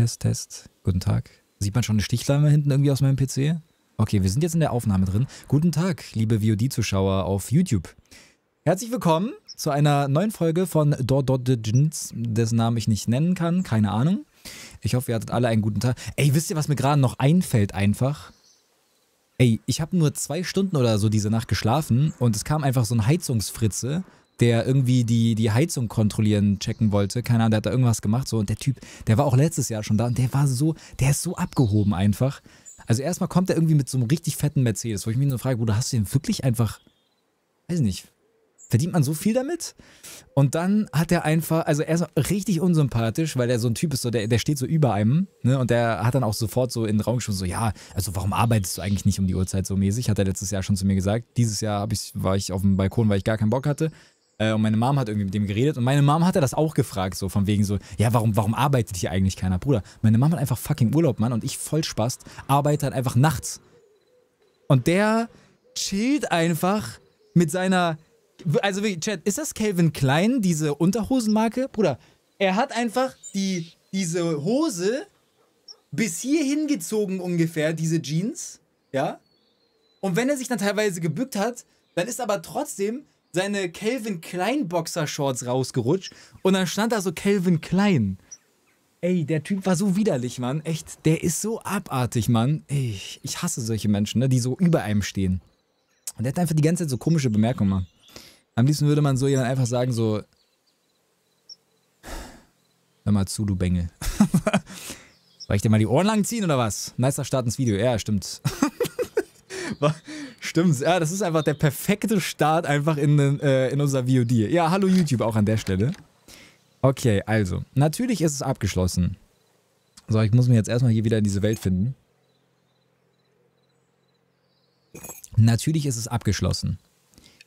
Test, Test. Guten Tag. Sieht man schon eine Stichflamme hinten irgendwie aus meinem PC? Okay, wir sind jetzt in der Aufnahme drin. Guten Tag, liebe VOD-Zuschauer auf YouTube. Herzlich willkommen zu einer neuen Folge von Dododgens, dessen Namen ich nicht nennen kann. Keine Ahnung. Ich hoffe, ihr hattet alle einen guten Tag. Ey, wisst ihr, was mir gerade noch einfällt einfach? Ey, ich habe nur zwei Stunden oder so diese Nacht geschlafen und es kam einfach so ein Heizungsfritze der irgendwie die, die Heizung kontrollieren, checken wollte. Keine Ahnung, der hat da irgendwas gemacht. So. Und der Typ, der war auch letztes Jahr schon da und der war so, der ist so abgehoben einfach. Also erstmal kommt er irgendwie mit so einem richtig fetten Mercedes, wo ich mich nur frage, Bruder, hast du den wirklich einfach, weiß nicht, verdient man so viel damit? Und dann hat er einfach, also er ist richtig unsympathisch, weil er so ein Typ ist, so, der, der steht so über einem, ne? Und der hat dann auch sofort so in den Raum geschoben, so, ja, also warum arbeitest du eigentlich nicht um die Uhrzeit so mäßig? Hat er letztes Jahr schon zu mir gesagt. Dieses Jahr ich, war ich auf dem Balkon, weil ich gar keinen Bock hatte. Äh, und meine Mom hat irgendwie mit dem geredet und meine Mom hatte das auch gefragt, so von wegen so, ja, warum, warum arbeitet hier eigentlich keiner? Bruder, meine Mom hat einfach fucking Urlaub, Mann, und ich voll Spaß, arbeite halt einfach nachts. Und der chillt einfach mit seiner, also Chat, ist das Calvin Klein, diese Unterhosenmarke? Bruder, er hat einfach die, diese Hose bis hierhin gezogen ungefähr, diese Jeans, ja? Und wenn er sich dann teilweise gebückt hat, dann ist aber trotzdem seine Calvin Klein Boxershorts rausgerutscht und dann stand da so Calvin Klein. Ey, der Typ war so widerlich, Mann. Echt, der ist so abartig, Mann. Ey, ich, hasse solche Menschen, ne, die so über einem stehen. Und der hat einfach die ganze Zeit so komische Bemerkungen, Mann. Am liebsten würde man so jemand einfach sagen, so. Hör mal zu, du Bengel. Soll ich dir mal die Ohren lang ziehen oder was? Nicer Start ins Video. Ja, stimmt. Stimmt, ja, das ist einfach der perfekte Start einfach in, äh, in unser VOD. Ja, hallo YouTube auch an der Stelle. Okay, also, natürlich ist es abgeschlossen. So, ich muss mich jetzt erstmal hier wieder in diese Welt finden. Natürlich ist es abgeschlossen.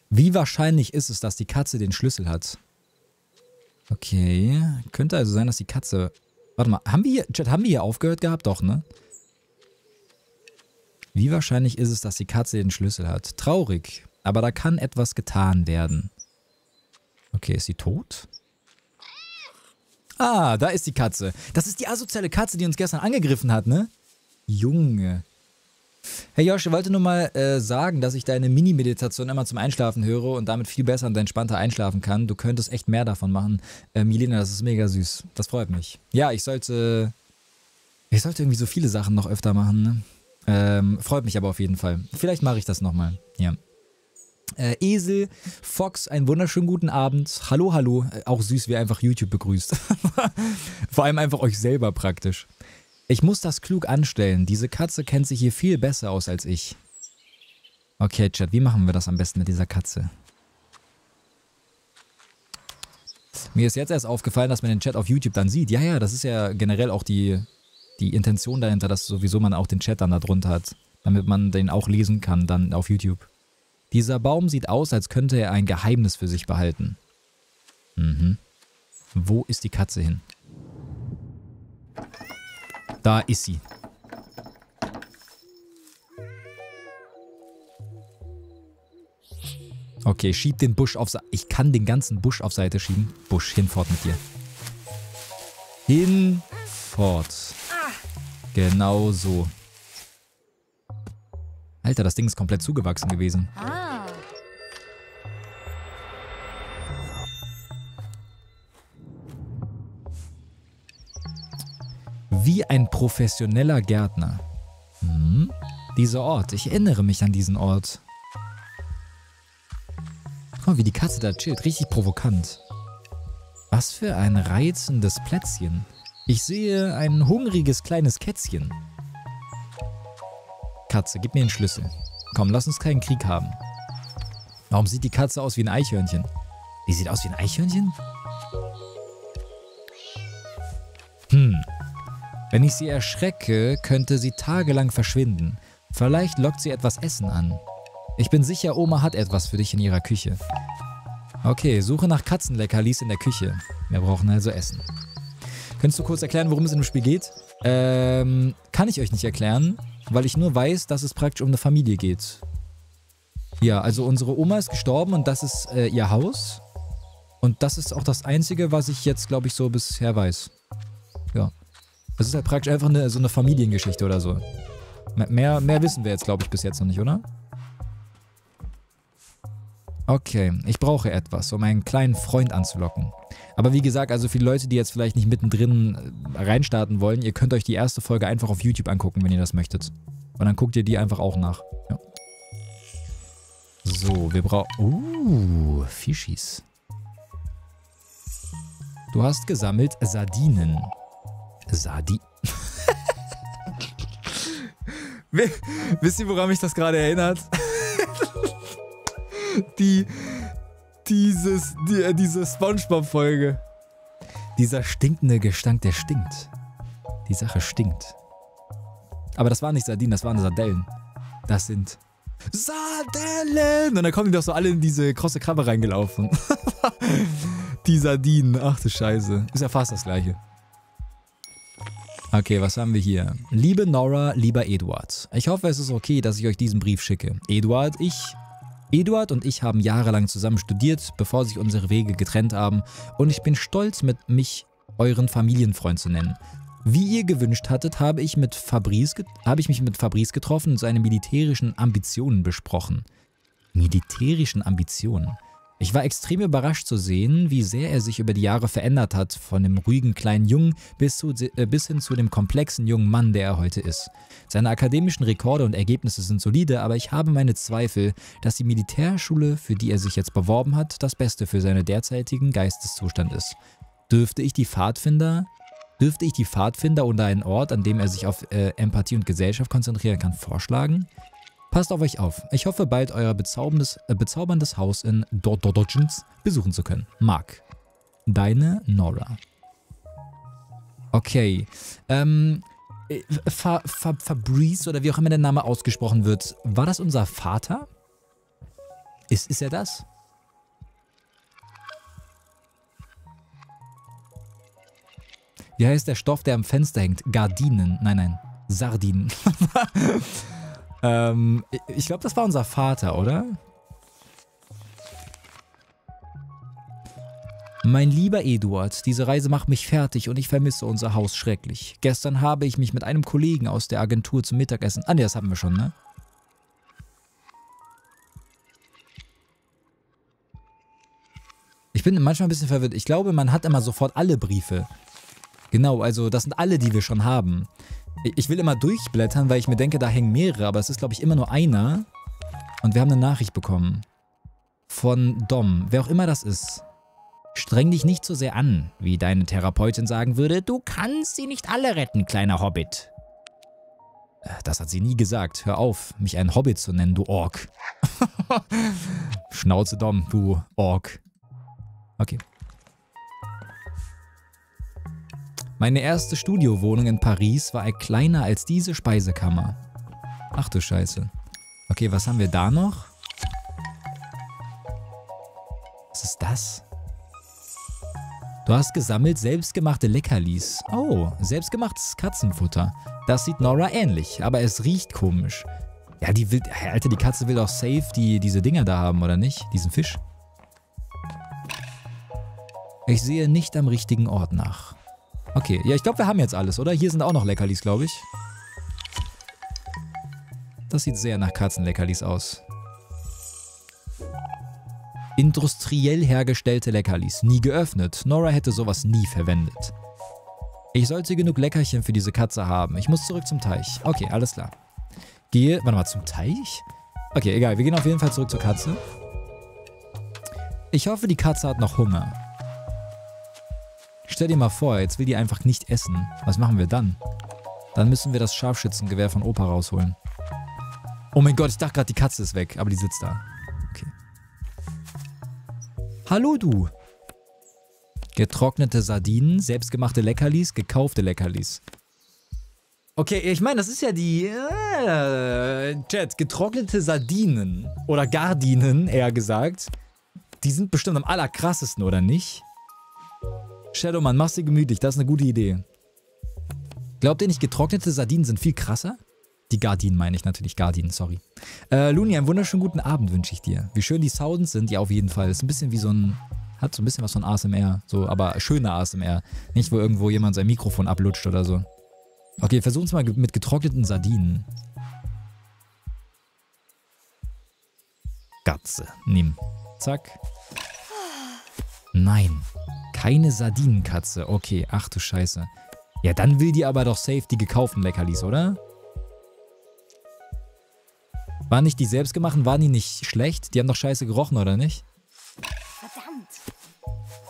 Wie wahrscheinlich ist es, dass die Katze den Schlüssel hat? Okay, könnte also sein, dass die Katze... Warte mal, haben wir hier, Chat, haben wir hier aufgehört gehabt? Doch, ne? Wie wahrscheinlich ist es, dass die Katze den Schlüssel hat? Traurig, aber da kann etwas getan werden. Okay, ist sie tot? Ah, da ist die Katze. Das ist die asoziale Katze, die uns gestern angegriffen hat, ne? Junge. Hey Josh, ich wollte nur mal äh, sagen, dass ich deine Mini-Meditation immer zum Einschlafen höre und damit viel besser und entspannter einschlafen kann. Du könntest echt mehr davon machen. Äh, Milena, das ist mega süß. Das freut mich. Ja, ich sollte. Ich sollte irgendwie so viele Sachen noch öfter machen, ne? Ähm, freut mich aber auf jeden Fall. Vielleicht mache ich das nochmal. Ja. Äh, Esel, Fox, einen wunderschönen guten Abend. Hallo, hallo. Äh, auch süß, wie einfach YouTube begrüßt. Vor allem einfach euch selber praktisch. Ich muss das klug anstellen. Diese Katze kennt sich hier viel besser aus als ich. Okay, Chat, wie machen wir das am besten mit dieser Katze? Mir ist jetzt erst aufgefallen, dass man den Chat auf YouTube dann sieht. Ja, ja, das ist ja generell auch die die Intention dahinter, dass sowieso man auch den Chat dann da drunter hat, damit man den auch lesen kann dann auf YouTube. Dieser Baum sieht aus, als könnte er ein Geheimnis für sich behalten. Mhm. Wo ist die Katze hin? Da ist sie. Okay, schieb den Busch auf Seite. Ich kann den ganzen Busch auf Seite schieben. Busch, hinfort mit dir. Hinfort. Genau so. Alter, das Ding ist komplett zugewachsen gewesen. Ah. Wie ein professioneller Gärtner. Hm? Dieser Ort. Ich erinnere mich an diesen Ort. Guck mal, wie die Katze da chillt. Richtig provokant. Was für ein reizendes Plätzchen. Ich sehe ein hungriges kleines Kätzchen. Katze, gib mir den Schlüssel. Komm, lass uns keinen Krieg haben. Warum sieht die Katze aus wie ein Eichhörnchen? Die sieht aus wie ein Eichhörnchen? Hm. Wenn ich sie erschrecke, könnte sie tagelang verschwinden. Vielleicht lockt sie etwas Essen an. Ich bin sicher, Oma hat etwas für dich in ihrer Küche. Okay, suche nach Katzenleckerlis in der Küche. Wir brauchen also Essen. Könntest du kurz erklären, worum es in dem Spiel geht? Ähm, kann ich euch nicht erklären, weil ich nur weiß, dass es praktisch um eine Familie geht. Ja, also unsere Oma ist gestorben und das ist äh, ihr Haus. Und das ist auch das Einzige, was ich jetzt, glaube ich, so bisher weiß. Ja. Das ist halt praktisch einfach eine, so eine Familiengeschichte oder so. Mehr, mehr wissen wir jetzt, glaube ich, bis jetzt noch nicht, oder? Okay, ich brauche etwas, um einen kleinen Freund anzulocken. Aber wie gesagt, also für die Leute, die jetzt vielleicht nicht mittendrin äh, reinstarten wollen, ihr könnt euch die erste Folge einfach auf YouTube angucken, wenn ihr das möchtet. Und dann guckt ihr die einfach auch nach. Ja. So, wir brauchen... Uh, Fischis. Du hast gesammelt Sardinen. Sardi... Wisst ihr, woran mich das gerade erinnert? Die, dieses, die, äh, diese Spongebob-Folge. Dieser stinkende Gestank, der stinkt. Die Sache stinkt. Aber das waren nicht Sardinen, das waren Sardellen. Das sind Sardellen! Und dann kommen die doch so alle in diese krosse Krabbe reingelaufen. die Sardinen, ach du Scheiße. Ist ja fast das gleiche. Okay, was haben wir hier? Liebe Nora, lieber Eduard. Ich hoffe, es ist okay, dass ich euch diesen Brief schicke. Eduard, ich Eduard und ich haben jahrelang zusammen studiert, bevor sich unsere Wege getrennt haben und ich bin stolz, mit mich euren Familienfreund zu nennen. Wie ihr gewünscht hattet, habe ich, mit Fabrice, habe ich mich mit Fabrice getroffen und seine militärischen Ambitionen besprochen. Militärischen Ambitionen? Ich war extrem überrascht zu sehen, wie sehr er sich über die Jahre verändert hat, von dem ruhigen kleinen Jungen bis, zu, äh, bis hin zu dem komplexen jungen Mann, der er heute ist. Seine akademischen Rekorde und Ergebnisse sind solide, aber ich habe meine Zweifel, dass die Militärschule, für die er sich jetzt beworben hat, das Beste für seinen derzeitigen Geisteszustand ist. Dürfte ich die Pfadfinder Dürfte ich die Pfadfinder oder einen Ort, an dem er sich auf äh, Empathie und Gesellschaft konzentrieren kann, vorschlagen? Passt auf euch auf. Ich hoffe, bald euer bezauberndes, äh, bezauberndes Haus in Dododgens besuchen zu können. Mark. Deine Nora. Okay. Ähm, äh, Fa Fa Fabrice oder wie auch immer der Name ausgesprochen wird, war das unser Vater? Ist, ist er das? Wie heißt der Stoff, der am Fenster hängt? Gardinen. Nein, nein. Sardinen. Ähm, ich glaube, das war unser Vater, oder? Mein lieber Eduard, diese Reise macht mich fertig und ich vermisse unser Haus schrecklich. Gestern habe ich mich mit einem Kollegen aus der Agentur zum Mittagessen... Ah, ne, das hatten wir schon, ne? Ich bin manchmal ein bisschen verwirrt. Ich glaube, man hat immer sofort alle Briefe. Genau, also das sind alle, die wir schon haben. Ich will immer durchblättern, weil ich mir denke, da hängen mehrere, aber es ist, glaube ich, immer nur einer. Und wir haben eine Nachricht bekommen. Von Dom, wer auch immer das ist. Streng dich nicht so sehr an, wie deine Therapeutin sagen würde. Du kannst sie nicht alle retten, kleiner Hobbit. Äh, das hat sie nie gesagt. Hör auf, mich einen Hobbit zu nennen, du Ork. Schnauze Dom, du Ork. Okay. Meine erste Studiowohnung in Paris war kleiner als diese Speisekammer. Ach du Scheiße. Okay, was haben wir da noch? Was ist das? Du hast gesammelt selbstgemachte Leckerlis. Oh, selbstgemachtes Katzenfutter. Das sieht Nora ähnlich, aber es riecht komisch. Ja, die will... Alter, die Katze will doch safe die, diese Dinger da haben, oder nicht? Diesen Fisch. Ich sehe nicht am richtigen Ort nach. Okay, ja, ich glaube, wir haben jetzt alles, oder? Hier sind auch noch Leckerlis, glaube ich. Das sieht sehr nach Katzenleckerlis aus. Industriell hergestellte Leckerlis, nie geöffnet. Nora hätte sowas nie verwendet. Ich sollte genug Leckerchen für diese Katze haben. Ich muss zurück zum Teich. Okay, alles klar. Gehe, warte mal, zum Teich? Okay, egal, wir gehen auf jeden Fall zurück zur Katze. Ich hoffe, die Katze hat noch Hunger. Stell dir mal vor, jetzt will die einfach nicht essen. Was machen wir dann? Dann müssen wir das Scharfschützengewehr von Opa rausholen. Oh mein Gott, ich dachte gerade, die Katze ist weg, aber die sitzt da. Okay. Hallo du. Getrocknete Sardinen, selbstgemachte Leckerlis, gekaufte Leckerlis. Okay, ich meine, das ist ja die... Äh, Chat, getrocknete Sardinen oder Gardinen, eher gesagt. Die sind bestimmt am allerkrassesten, oder nicht? Shadowman, mach's dir gemütlich, das ist eine gute Idee. Glaubt ihr nicht, getrocknete Sardinen sind viel krasser? Die Gardinen meine ich natürlich, Gardinen, sorry. Äh, Luni, einen wunderschönen guten Abend wünsche ich dir. Wie schön die Sounds sind, ja auf jeden Fall. Ist ein bisschen wie so ein, hat so ein bisschen was von ASMR, so, aber schöner ASMR. Nicht, wo irgendwo jemand sein Mikrofon ablutscht oder so. Okay, versuchen es mal mit getrockneten Sardinen. Katze, nimm. Zack. Nein, keine Sardinenkatze. Okay, ach du Scheiße. Ja, dann will die aber doch safe die gekauften Leckerlis, oder? Waren nicht die selbstgemachten, waren die nicht schlecht? Die haben doch scheiße gerochen, oder nicht? Verdammt.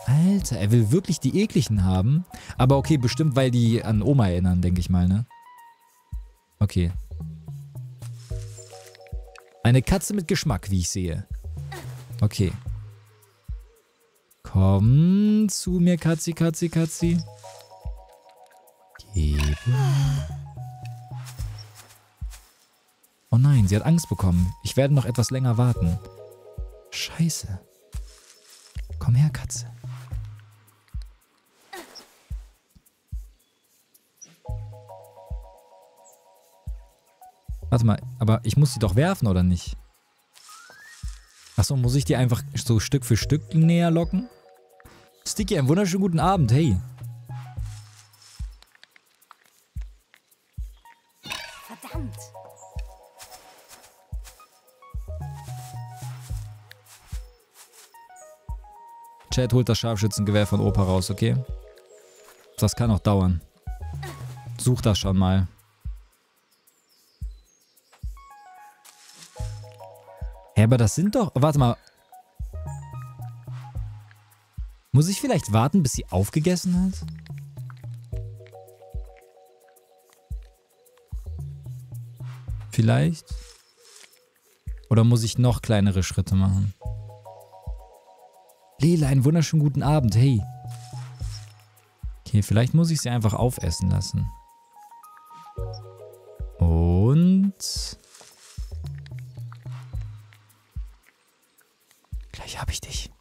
Alter, er will wirklich die ekligen haben. Aber okay, bestimmt, weil die an Oma erinnern, denke ich mal, ne? Okay. Eine Katze mit Geschmack, wie ich sehe. Okay. Komm zu mir, Katzi, Katzi, Katzi. Geben. Oh nein, sie hat Angst bekommen. Ich werde noch etwas länger warten. Scheiße. Komm her, Katze. Warte mal, aber ich muss sie doch werfen, oder nicht? Achso, muss ich die einfach so Stück für Stück näher locken? Sticky, einen wunderschönen guten Abend, hey. Verdammt. Chad holt das Scharfschützengewehr von Opa raus, okay? Das kann auch dauern. Such das schon mal. Hä, aber das sind doch... Warte mal. Muss ich vielleicht warten, bis sie aufgegessen hat? Vielleicht? Oder muss ich noch kleinere Schritte machen? Lila, einen wunderschönen guten Abend, hey. Okay, vielleicht muss ich sie einfach aufessen lassen. Und... Gleich hab ich dich.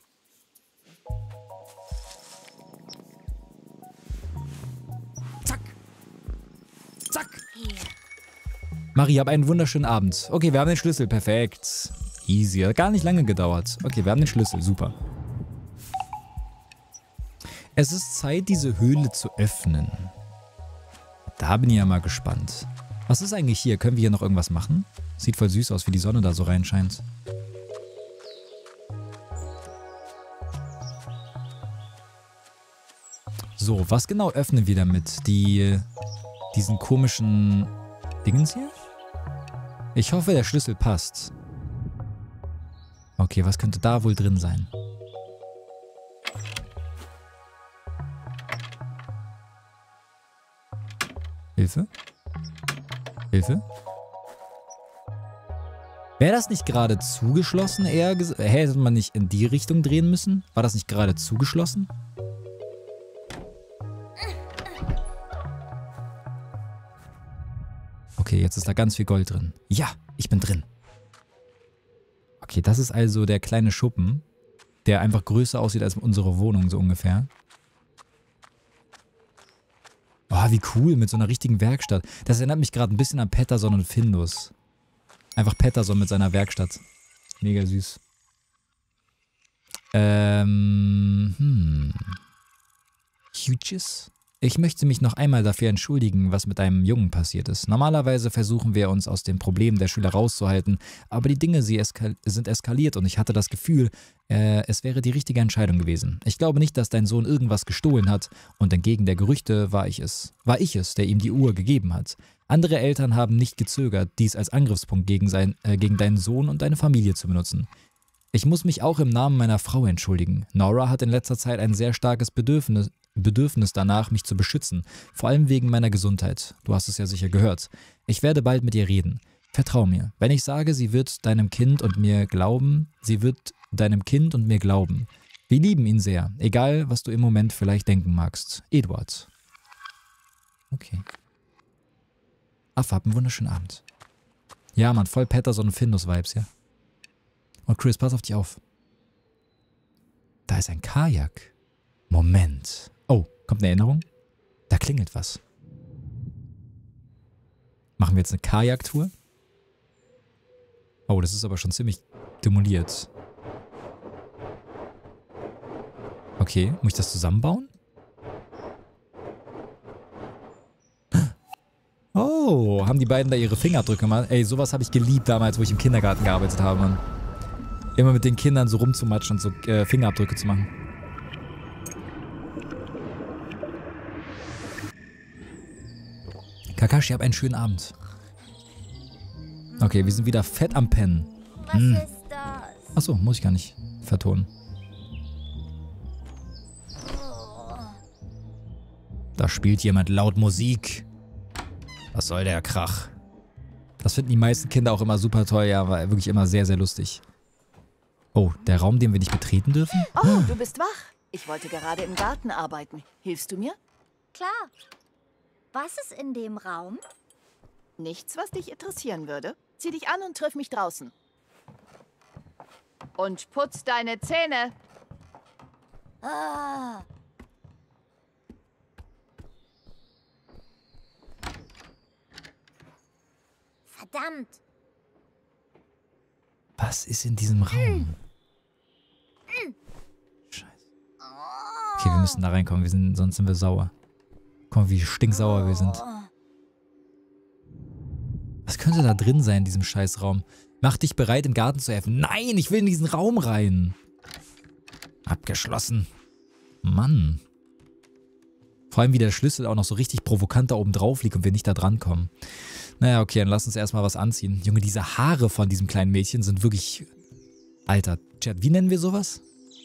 Marie, hab einen wunderschönen Abend. Okay, wir haben den Schlüssel. Perfekt. Easy. Hat gar nicht lange gedauert. Okay, wir haben den Schlüssel. Super. Es ist Zeit, diese Höhle zu öffnen. Da bin ich ja mal gespannt. Was ist eigentlich hier? Können wir hier noch irgendwas machen? Sieht voll süß aus, wie die Sonne da so reinscheint. So, was genau öffnen wir damit? Die, diesen komischen Dingens hier? Ich hoffe, der Schlüssel passt. Okay, was könnte da wohl drin sein? Hilfe? Hilfe? Wäre das nicht gerade zugeschlossen, eher? Hätte man nicht in die Richtung drehen müssen? War das nicht gerade zugeschlossen? Okay, jetzt ist da ganz viel Gold drin. Ja, ich bin drin. Okay, das ist also der kleine Schuppen, der einfach größer aussieht als unsere Wohnung, so ungefähr. Oh, wie cool, mit so einer richtigen Werkstatt. Das erinnert mich gerade ein bisschen an Patterson und Findus. Einfach Patterson mit seiner Werkstatt. Mega süß. Ähm, hm. Huges? Ich möchte mich noch einmal dafür entschuldigen, was mit deinem Jungen passiert ist. Normalerweise versuchen wir uns aus den Problemen der Schüler rauszuhalten, aber die Dinge eskal sind eskaliert und ich hatte das Gefühl, äh, es wäre die richtige Entscheidung gewesen. Ich glaube nicht, dass dein Sohn irgendwas gestohlen hat und entgegen der Gerüchte war ich es. War ich es, der ihm die Uhr gegeben hat. Andere Eltern haben nicht gezögert, dies als Angriffspunkt gegen, sein, äh, gegen deinen Sohn und deine Familie zu benutzen. Ich muss mich auch im Namen meiner Frau entschuldigen. Nora hat in letzter Zeit ein sehr starkes Bedürfnis, Bedürfnis danach, mich zu beschützen, vor allem wegen meiner Gesundheit. Du hast es ja sicher gehört. Ich werde bald mit ihr reden. Vertrau mir. Wenn ich sage, sie wird deinem Kind und mir glauben, sie wird deinem Kind und mir glauben. Wir lieben ihn sehr, egal was du im Moment vielleicht denken magst. Eduard. Okay. Affe, hab einen wunderschönen Abend. Ja, Mann, voll Patterson und Findus-Vibes, ja. Und Chris, pass auf dich auf. Da ist ein Kajak. Moment. Kommt eine Erinnerung? Da klingelt was. Machen wir jetzt eine Kajaktour? Oh, das ist aber schon ziemlich demoliert. Okay, muss ich das zusammenbauen? Oh, haben die beiden da ihre Fingerabdrücke gemacht? Ey, sowas habe ich geliebt damals, wo ich im Kindergarten gearbeitet habe, Mann. Immer mit den Kindern so rumzumatschen und so äh, Fingerabdrücke zu machen. Kakashi, hab einen schönen Abend. Okay, wir sind wieder fett am Pennen. Was hm. ist das? Achso, muss ich gar nicht vertonen. Da spielt jemand laut Musik. Was soll der Krach? Das finden die meisten Kinder auch immer super toll, ja, war wirklich immer sehr, sehr lustig. Oh, der Raum, den wir nicht betreten dürfen? Oh, du bist wach. Ich wollte gerade im Garten arbeiten. Hilfst du mir? Klar. Was ist in dem Raum? Nichts, was dich interessieren würde. Zieh dich an und triff mich draußen. Und putz deine Zähne. Ah. Verdammt. Was ist in diesem Raum? Scheiße. Okay, wir müssen da reinkommen, wir sind, sonst sind wir sauer. Guck mal, wie stinksauer wir sind. Was könnte da drin sein in diesem Scheißraum? Mach dich bereit, im Garten zu helfen. Nein, ich will in diesen Raum rein. Abgeschlossen. Mann. Vor allem, wie der Schlüssel auch noch so richtig provokant da oben drauf liegt und wir nicht da dran kommen. Naja, okay, dann lass uns erstmal was anziehen. Junge, diese Haare von diesem kleinen Mädchen sind wirklich... Alter, Chat, wie nennen wir sowas?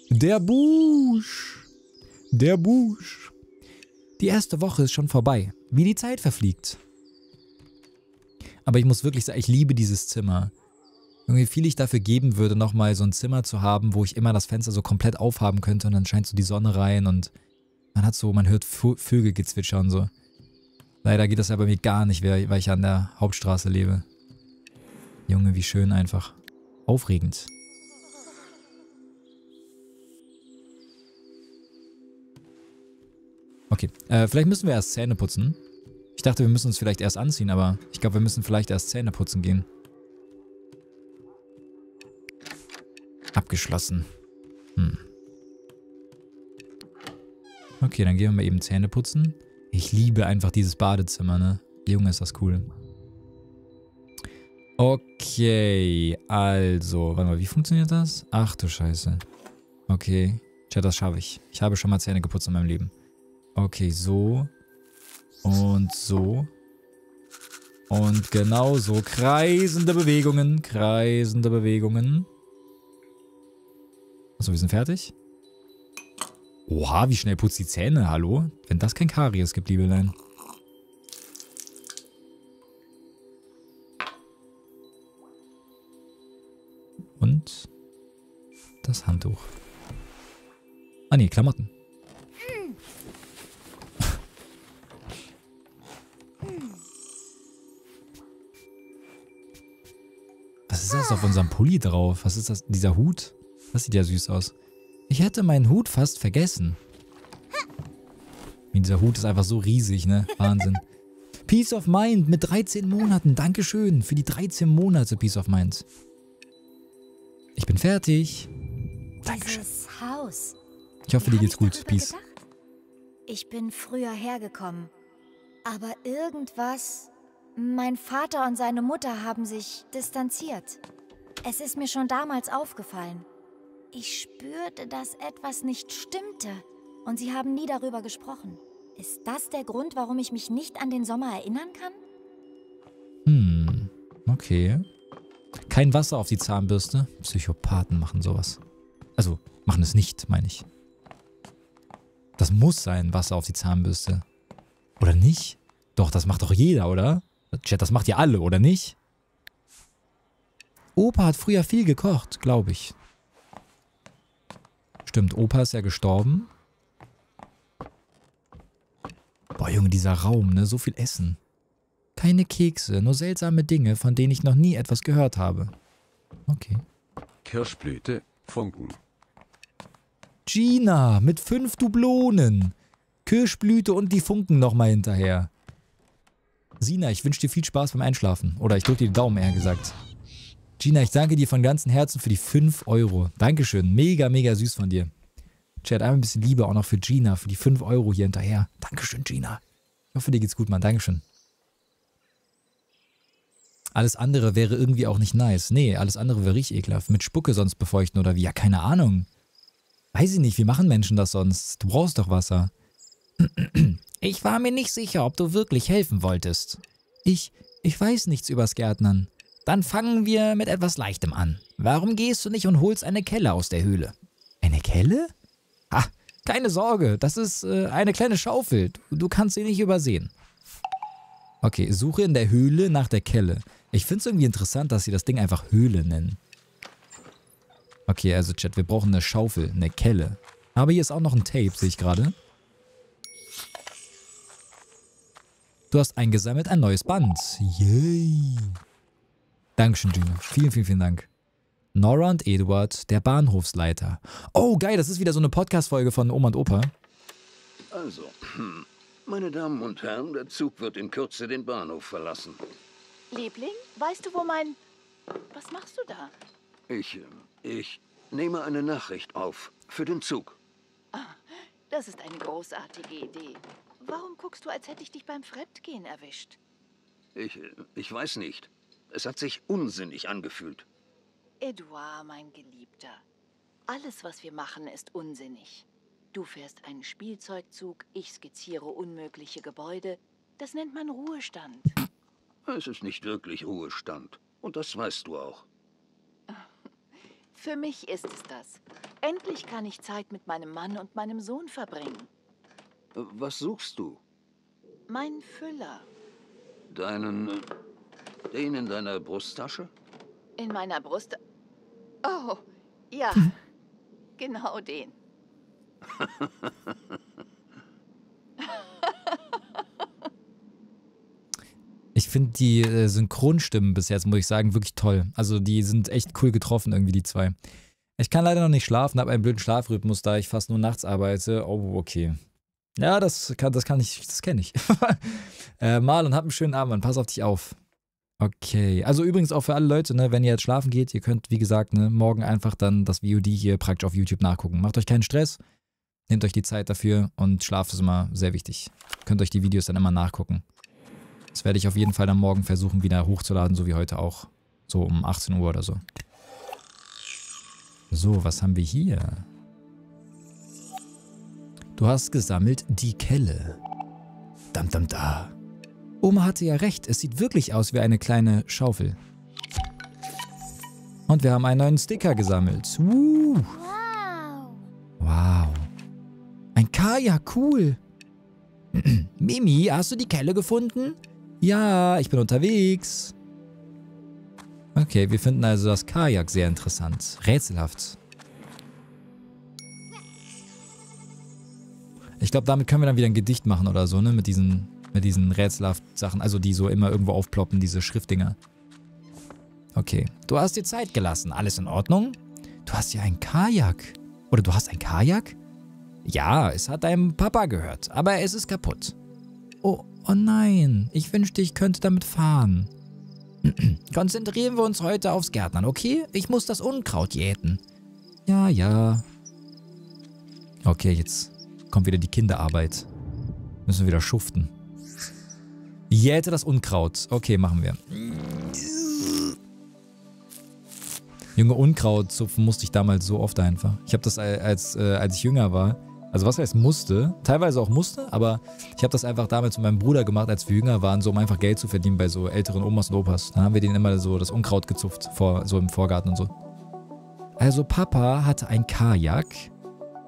Der Busch. Der Busch. Die erste Woche ist schon vorbei. Wie die Zeit verfliegt. Aber ich muss wirklich sagen, ich liebe dieses Zimmer. Irgendwie viel ich dafür geben würde, nochmal so ein Zimmer zu haben, wo ich immer das Fenster so komplett aufhaben könnte und dann scheint so die Sonne rein und man hat so, man hört Vögel gezwitschern so. Leider geht das ja bei mir gar nicht, weil ich an der Hauptstraße lebe. Junge, wie schön einfach. Aufregend. Okay, äh, vielleicht müssen wir erst Zähne putzen. Ich dachte, wir müssen uns vielleicht erst anziehen, aber ich glaube, wir müssen vielleicht erst Zähne putzen gehen. Abgeschlossen. Hm. Okay, dann gehen wir mal eben Zähne putzen. Ich liebe einfach dieses Badezimmer, ne? Junge, ist das cool. Okay, also, warte mal, wie funktioniert das? Ach du Scheiße. Okay, tja, das schaffe ich. Ich habe schon mal Zähne geputzt in meinem Leben. Okay, so. Und so. Und genau so. Kreisende Bewegungen, kreisende Bewegungen. Achso, wir sind fertig. Oha, wie schnell putzt die Zähne, hallo? Wenn das kein Karies gibt, Liebelein. Und das Handtuch. Ah nee, Klamotten. Ist das auf unserem Pulli drauf? Was ist das? Dieser Hut? Das sieht ja süß aus. Ich hätte meinen Hut fast vergessen. Dieser Hut ist einfach so riesig, ne? Wahnsinn. Peace of Mind mit 13 Monaten. Dankeschön für die 13 Monate Peace of Mind. Ich bin fertig. Dankeschön. Haus. Ich hoffe, dir geht's gut. Peace. Gedacht? Ich bin früher hergekommen. Aber irgendwas... Mein Vater und seine Mutter haben sich distanziert. Es ist mir schon damals aufgefallen. Ich spürte, dass etwas nicht stimmte und sie haben nie darüber gesprochen. Ist das der Grund, warum ich mich nicht an den Sommer erinnern kann? Hm, okay. Kein Wasser auf die Zahnbürste. Psychopathen machen sowas. Also, machen es nicht, meine ich. Das muss sein, Wasser auf die Zahnbürste. Oder nicht? Doch, das macht doch jeder, oder? Chat, das macht ihr alle, oder nicht? Opa hat früher viel gekocht, glaube ich. Stimmt, Opa ist ja gestorben. Boah, Junge, dieser Raum, ne? So viel Essen. Keine Kekse, nur seltsame Dinge, von denen ich noch nie etwas gehört habe. Okay. Kirschblüte, Funken. Gina, mit fünf Dublonen. Kirschblüte und die Funken nochmal hinterher. Sina, ich wünsche dir viel Spaß beim Einschlafen. Oder ich drücke dir die Daumen, eher gesagt. Gina, ich danke dir von ganzem Herzen für die 5 Euro. Dankeschön. Mega, mega süß von dir. Chat, einmal ein bisschen Liebe auch noch für Gina, für die 5 Euro hier hinterher. Dankeschön, Gina. Ich hoffe, dir geht's gut, Mann. Dankeschön. Alles andere wäre irgendwie auch nicht nice. Nee, alles andere wäre richtig ekelhaft. Mit Spucke sonst befeuchten oder wie? Ja, keine Ahnung. Weiß ich nicht, wie machen Menschen das sonst? Du brauchst doch Wasser. Ich war mir nicht sicher, ob du wirklich helfen wolltest. Ich, ich weiß nichts übers Gärtnern. Dann fangen wir mit etwas Leichtem an. Warum gehst du nicht und holst eine Kelle aus der Höhle? Eine Kelle? Ah, keine Sorge, das ist äh, eine kleine Schaufel. Du, du kannst sie nicht übersehen. Okay, suche in der Höhle nach der Kelle. Ich finde es irgendwie interessant, dass sie das Ding einfach Höhle nennen. Okay, also Chat, wir brauchen eine Schaufel, eine Kelle. Aber hier ist auch noch ein Tape, sehe ich gerade. Du hast eingesammelt ein neues Band. Yay. Dankeschön, Gina. Vielen, vielen, vielen Dank. Nora und Eduard, der Bahnhofsleiter. Oh, geil, das ist wieder so eine Podcast-Folge von Oma und Opa. Also, meine Damen und Herren, der Zug wird in Kürze den Bahnhof verlassen. Liebling, weißt du, wo mein... Was machst du da? Ich, äh, ich nehme eine Nachricht auf für den Zug. Das ist eine großartige Idee. Warum guckst du, als hätte ich dich beim Fremdgehen erwischt? Ich, ich weiß nicht. Es hat sich unsinnig angefühlt. Edouard, mein Geliebter. Alles, was wir machen, ist unsinnig. Du fährst einen Spielzeugzug, ich skizziere unmögliche Gebäude. Das nennt man Ruhestand. Es ist nicht wirklich Ruhestand. Und das weißt du auch. Für mich ist es das. Endlich kann ich Zeit mit meinem Mann und meinem Sohn verbringen. Äh, Was suchst du? Mein Füller. Deinen. äh, den in deiner Brusttasche? In meiner Brust. Oh, ja. genau den. finde die äh, Synchronstimmen bis jetzt, muss ich sagen, wirklich toll. Also die sind echt cool getroffen, irgendwie die zwei. Ich kann leider noch nicht schlafen, habe einen blöden Schlafrhythmus, da ich fast nur nachts arbeite. Oh, okay. Ja, das kann, das kann ich, das kenne ich. äh, Marlon, hab einen schönen Abend, Mann. Pass auf dich auf. Okay. Also übrigens auch für alle Leute, ne, wenn ihr jetzt schlafen geht, ihr könnt, wie gesagt, ne, morgen einfach dann das VOD hier praktisch auf YouTube nachgucken. Macht euch keinen Stress, nehmt euch die Zeit dafür und Schlaf ist immer sehr wichtig. Könnt euch die Videos dann immer nachgucken. Das werde ich auf jeden Fall dann morgen versuchen, wieder hochzuladen, so wie heute auch. So um 18 Uhr oder so. So, was haben wir hier? Du hast gesammelt die Kelle. Dam, dam, da. Oma hatte ja recht, es sieht wirklich aus wie eine kleine Schaufel. Und wir haben einen neuen Sticker gesammelt. Wow. wow. Ein Kajak, cool. Mimi, hast du die Kelle gefunden? Ja, ich bin unterwegs. Okay, wir finden also das Kajak sehr interessant. Rätselhaft. Ich glaube, damit können wir dann wieder ein Gedicht machen oder so, ne? Mit diesen, mit diesen rätselhaften Sachen. Also die so immer irgendwo aufploppen, diese Schriftdinger. Okay. Du hast dir Zeit gelassen. Alles in Ordnung? Du hast ja ein Kajak. Oder du hast ein Kajak? Ja, es hat deinem Papa gehört, aber es ist kaputt. Oh, oh nein. Ich wünschte, ich könnte damit fahren. Konzentrieren wir uns heute aufs Gärtnern, okay? Ich muss das Unkraut jäten. Ja, ja. Okay, jetzt kommt wieder die Kinderarbeit. Müssen wir wieder schuften. Jäte das Unkraut. Okay, machen wir. Junge, Unkraut zupfen musste ich damals so oft einfach. Ich habe das als, äh, als ich jünger war. Also was heißt musste? Teilweise auch musste, aber ich habe das einfach damals mit meinem Bruder gemacht, als wir jünger waren, so um einfach Geld zu verdienen bei so älteren Omas und Opas. Dann haben wir denen immer so das Unkraut gezupft, vor, so im Vorgarten und so. Also Papa hatte ein Kajak.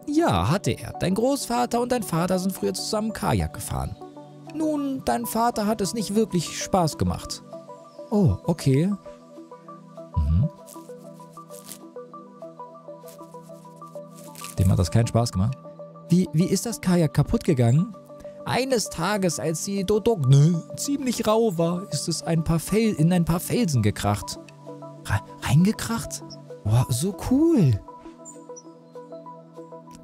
Ja, hatte er. Dein Großvater und dein Vater sind früher zusammen Kajak gefahren. Nun, dein Vater hat es nicht wirklich Spaß gemacht. Oh, okay. Mhm. Dem hat das keinen Spaß gemacht. Wie, wie ist das Kajak kaputt gegangen? Eines Tages, als die Dodogne ziemlich rau war, ist es ein paar Fel in ein paar Felsen gekracht. Re reingekracht? Boah, so cool.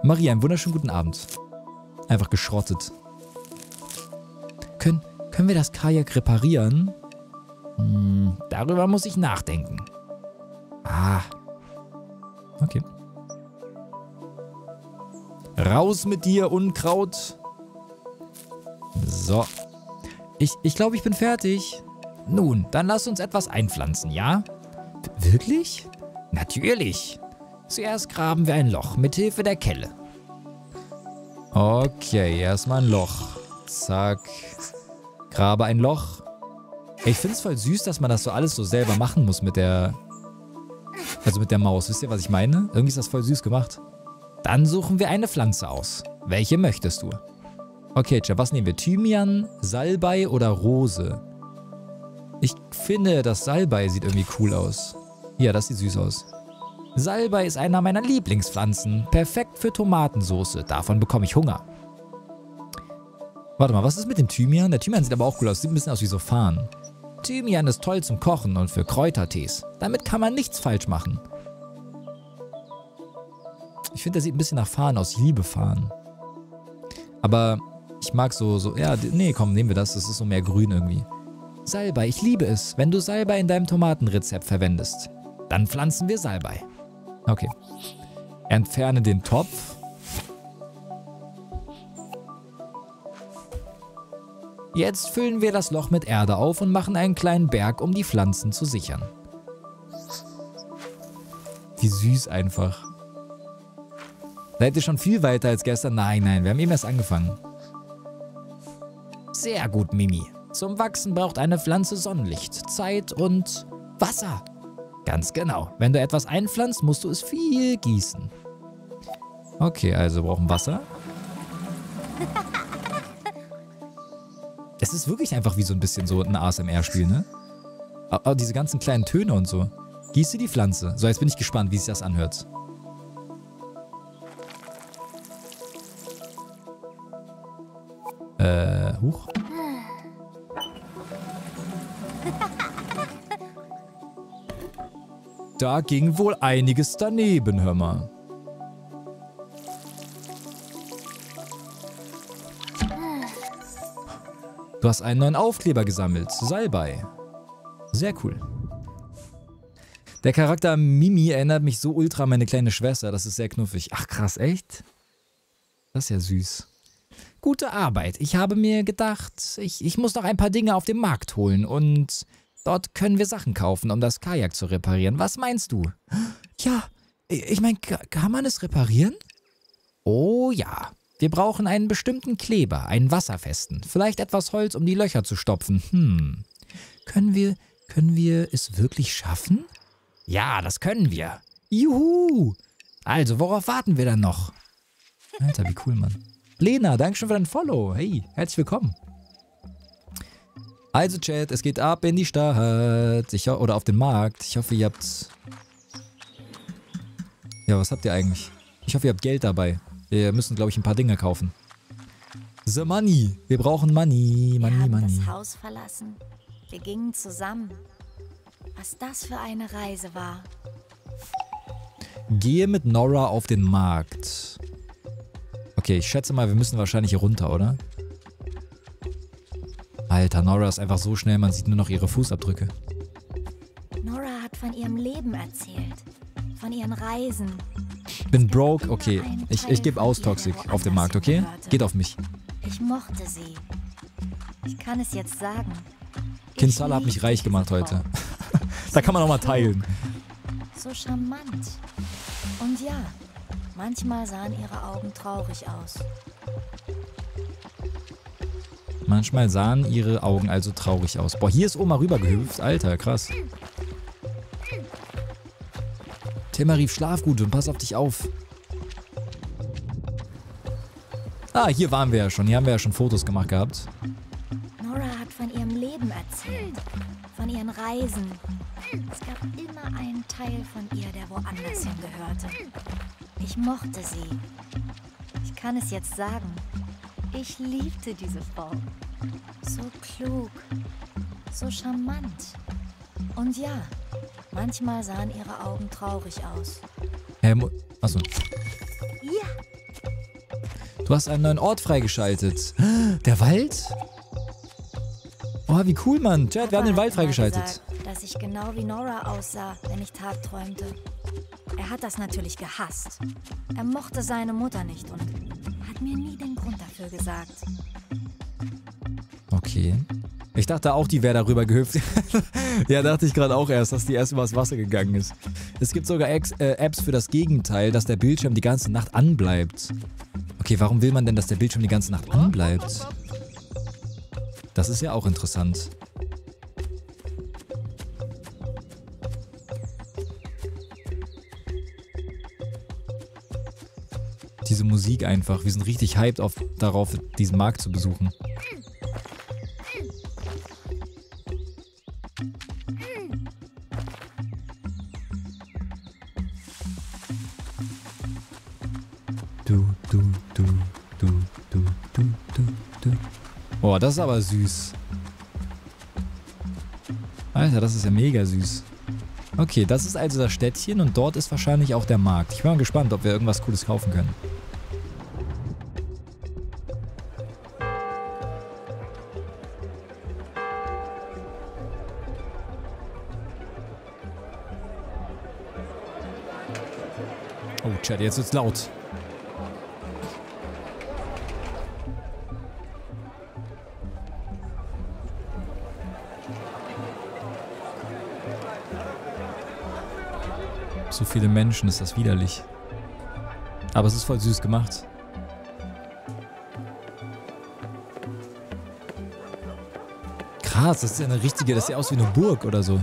Maria, einen wunderschönen guten Abend. Einfach geschrottet. Können, können wir das Kajak reparieren? Hm, darüber muss ich nachdenken. Ah. Okay. Raus mit dir, Unkraut. So. Ich, ich glaube, ich bin fertig. Nun, dann lass uns etwas einpflanzen, ja? W wirklich? Natürlich. Zuerst graben wir ein Loch mit Hilfe der Kelle. Okay, erstmal ein Loch. Zack. Grabe ein Loch. Ich finde es voll süß, dass man das so alles so selber machen muss mit der... Also mit der Maus. Wisst ihr, was ich meine? Irgendwie ist das voll süß gemacht. Dann suchen wir eine Pflanze aus. Welche möchtest du? Okay, Jeff, was nehmen wir? Thymian, Salbei oder Rose? Ich finde, das Salbei sieht irgendwie cool aus. Ja, das sieht süß aus. Salbei ist einer meiner Lieblingspflanzen. Perfekt für Tomatensoße. Davon bekomme ich Hunger. Warte mal, was ist mit dem Thymian? Der Thymian sieht aber auch cool aus. Sieht ein bisschen aus wie so Farn. Thymian ist toll zum Kochen und für Kräutertees. Damit kann man nichts falsch machen. Ich finde, der sieht ein bisschen nach Farn aus. Liebe Farn. Aber ich mag so, so, ja, nee, komm, nehmen wir das. Das ist so mehr grün irgendwie. Salbei, ich liebe es, wenn du Salbei in deinem Tomatenrezept verwendest. Dann pflanzen wir Salbei. Okay. Entferne den Topf. Jetzt füllen wir das Loch mit Erde auf und machen einen kleinen Berg, um die Pflanzen zu sichern. Wie süß einfach. Seid ihr schon viel weiter als gestern? Nein, nein, wir haben eben erst angefangen. Sehr gut, Mimi. Zum Wachsen braucht eine Pflanze Sonnenlicht, Zeit und Wasser. Ganz genau. Wenn du etwas einpflanzt, musst du es viel gießen. Okay, also wir brauchen Wasser. Es ist wirklich einfach wie so ein bisschen so ein ASMR-Spiel, ne? Aber diese ganzen kleinen Töne und so. Gieße die Pflanze. So, jetzt bin ich gespannt, wie sich das anhört. Äh, huch. Da ging wohl einiges daneben, hör mal. Du hast einen neuen Aufkleber gesammelt. Salbei. Sehr cool. Der Charakter Mimi erinnert mich so ultra an meine kleine Schwester. Das ist sehr knuffig. Ach krass, echt? Das ist ja süß. Gute Arbeit. Ich habe mir gedacht, ich, ich muss noch ein paar Dinge auf dem Markt holen und dort können wir Sachen kaufen, um das Kajak zu reparieren. Was meinst du? Ja, ich meine, kann man es reparieren? Oh ja. Wir brauchen einen bestimmten Kleber, einen wasserfesten. Vielleicht etwas Holz, um die Löcher zu stopfen. Hm. Können wir, können wir es wirklich schaffen? Ja, das können wir. Juhu! Also, worauf warten wir dann noch? Alter, wie cool, Mann. Lena, danke schon für dein Follow. Hey, herzlich willkommen. Also, Chat, es geht ab in die Stadt. Ich, oder auf den Markt. Ich hoffe, ihr habt... Ja, was habt ihr eigentlich? Ich hoffe, ihr habt Geld dabei. Wir müssen, glaube ich, ein paar Dinge kaufen. The Money. Wir brauchen Money, Money, Wir haben Money. das Haus verlassen. Wir gingen zusammen. Was das für eine Reise war. Gehe mit Nora auf den Markt. Okay, ich schätze mal, wir müssen wahrscheinlich hier runter, oder? Alter, Nora ist einfach so schnell, man sieht nur noch ihre Fußabdrücke. Nora hat von ihrem Leben erzählt. Von ihren Reisen. Bin broke, okay. Ich, ich gebe aus Toxic auf dem Markt, okay? Geht auf mich. Ich mochte sie. Ich kann es jetzt sagen. Kinsala hat mich reich gemacht heute. Da kann man auch mal teilen. So charmant. Und ja, manchmal sahen ihre Augen traurig aus. Manchmal sahen ihre Augen also traurig aus. Boah, hier ist Oma rübergehüpft. Alter, krass. Timmer rief, schlaf gut und pass auf dich auf. Ah, hier waren wir ja schon. Hier haben wir ja schon Fotos gemacht gehabt. Nora hat von ihrem Leben erzählt. Von ihren Reisen. Es gab immer einen Teil von ihr, der woanders hingehörte. Ich mochte sie. Ich kann es jetzt sagen. Ich liebte diese Frau. So klug. So charmant. Und ja, manchmal sahen ihre Augen traurig aus. Mo- Achso. Ja, Du hast einen neuen Ort freigeschaltet. Der Wald? Oh, wie cool, Mann. Chat, wir haben den Wald freigeschaltet. Gesagt, dass ich genau wie Nora aussah, wenn ich tagträumte. Er hat das natürlich gehasst. Er mochte seine Mutter nicht und hat mir nie den Grund dafür gesagt. Okay. Ich dachte auch, die wäre darüber gehüpft. ja, dachte ich gerade auch erst, dass die erst übers Wasser gegangen ist. Es gibt sogar Ex äh, Apps für das Gegenteil, dass der Bildschirm die ganze Nacht anbleibt. Okay, warum will man denn, dass der Bildschirm die ganze Nacht anbleibt? Das ist ja auch interessant. Diese Musik einfach. Wir sind richtig hyped auf, darauf, diesen Markt zu besuchen. Boah, das ist aber süß. Alter, das ist ja mega süß. Okay, das ist also das Städtchen und dort ist wahrscheinlich auch der Markt. Ich bin mal gespannt, ob wir irgendwas Cooles kaufen können. Jetzt wird's laut. So viele Menschen ist das widerlich. Aber es ist voll süß gemacht. Krass, das ist ja eine richtige, das sieht aus wie eine Burg oder so.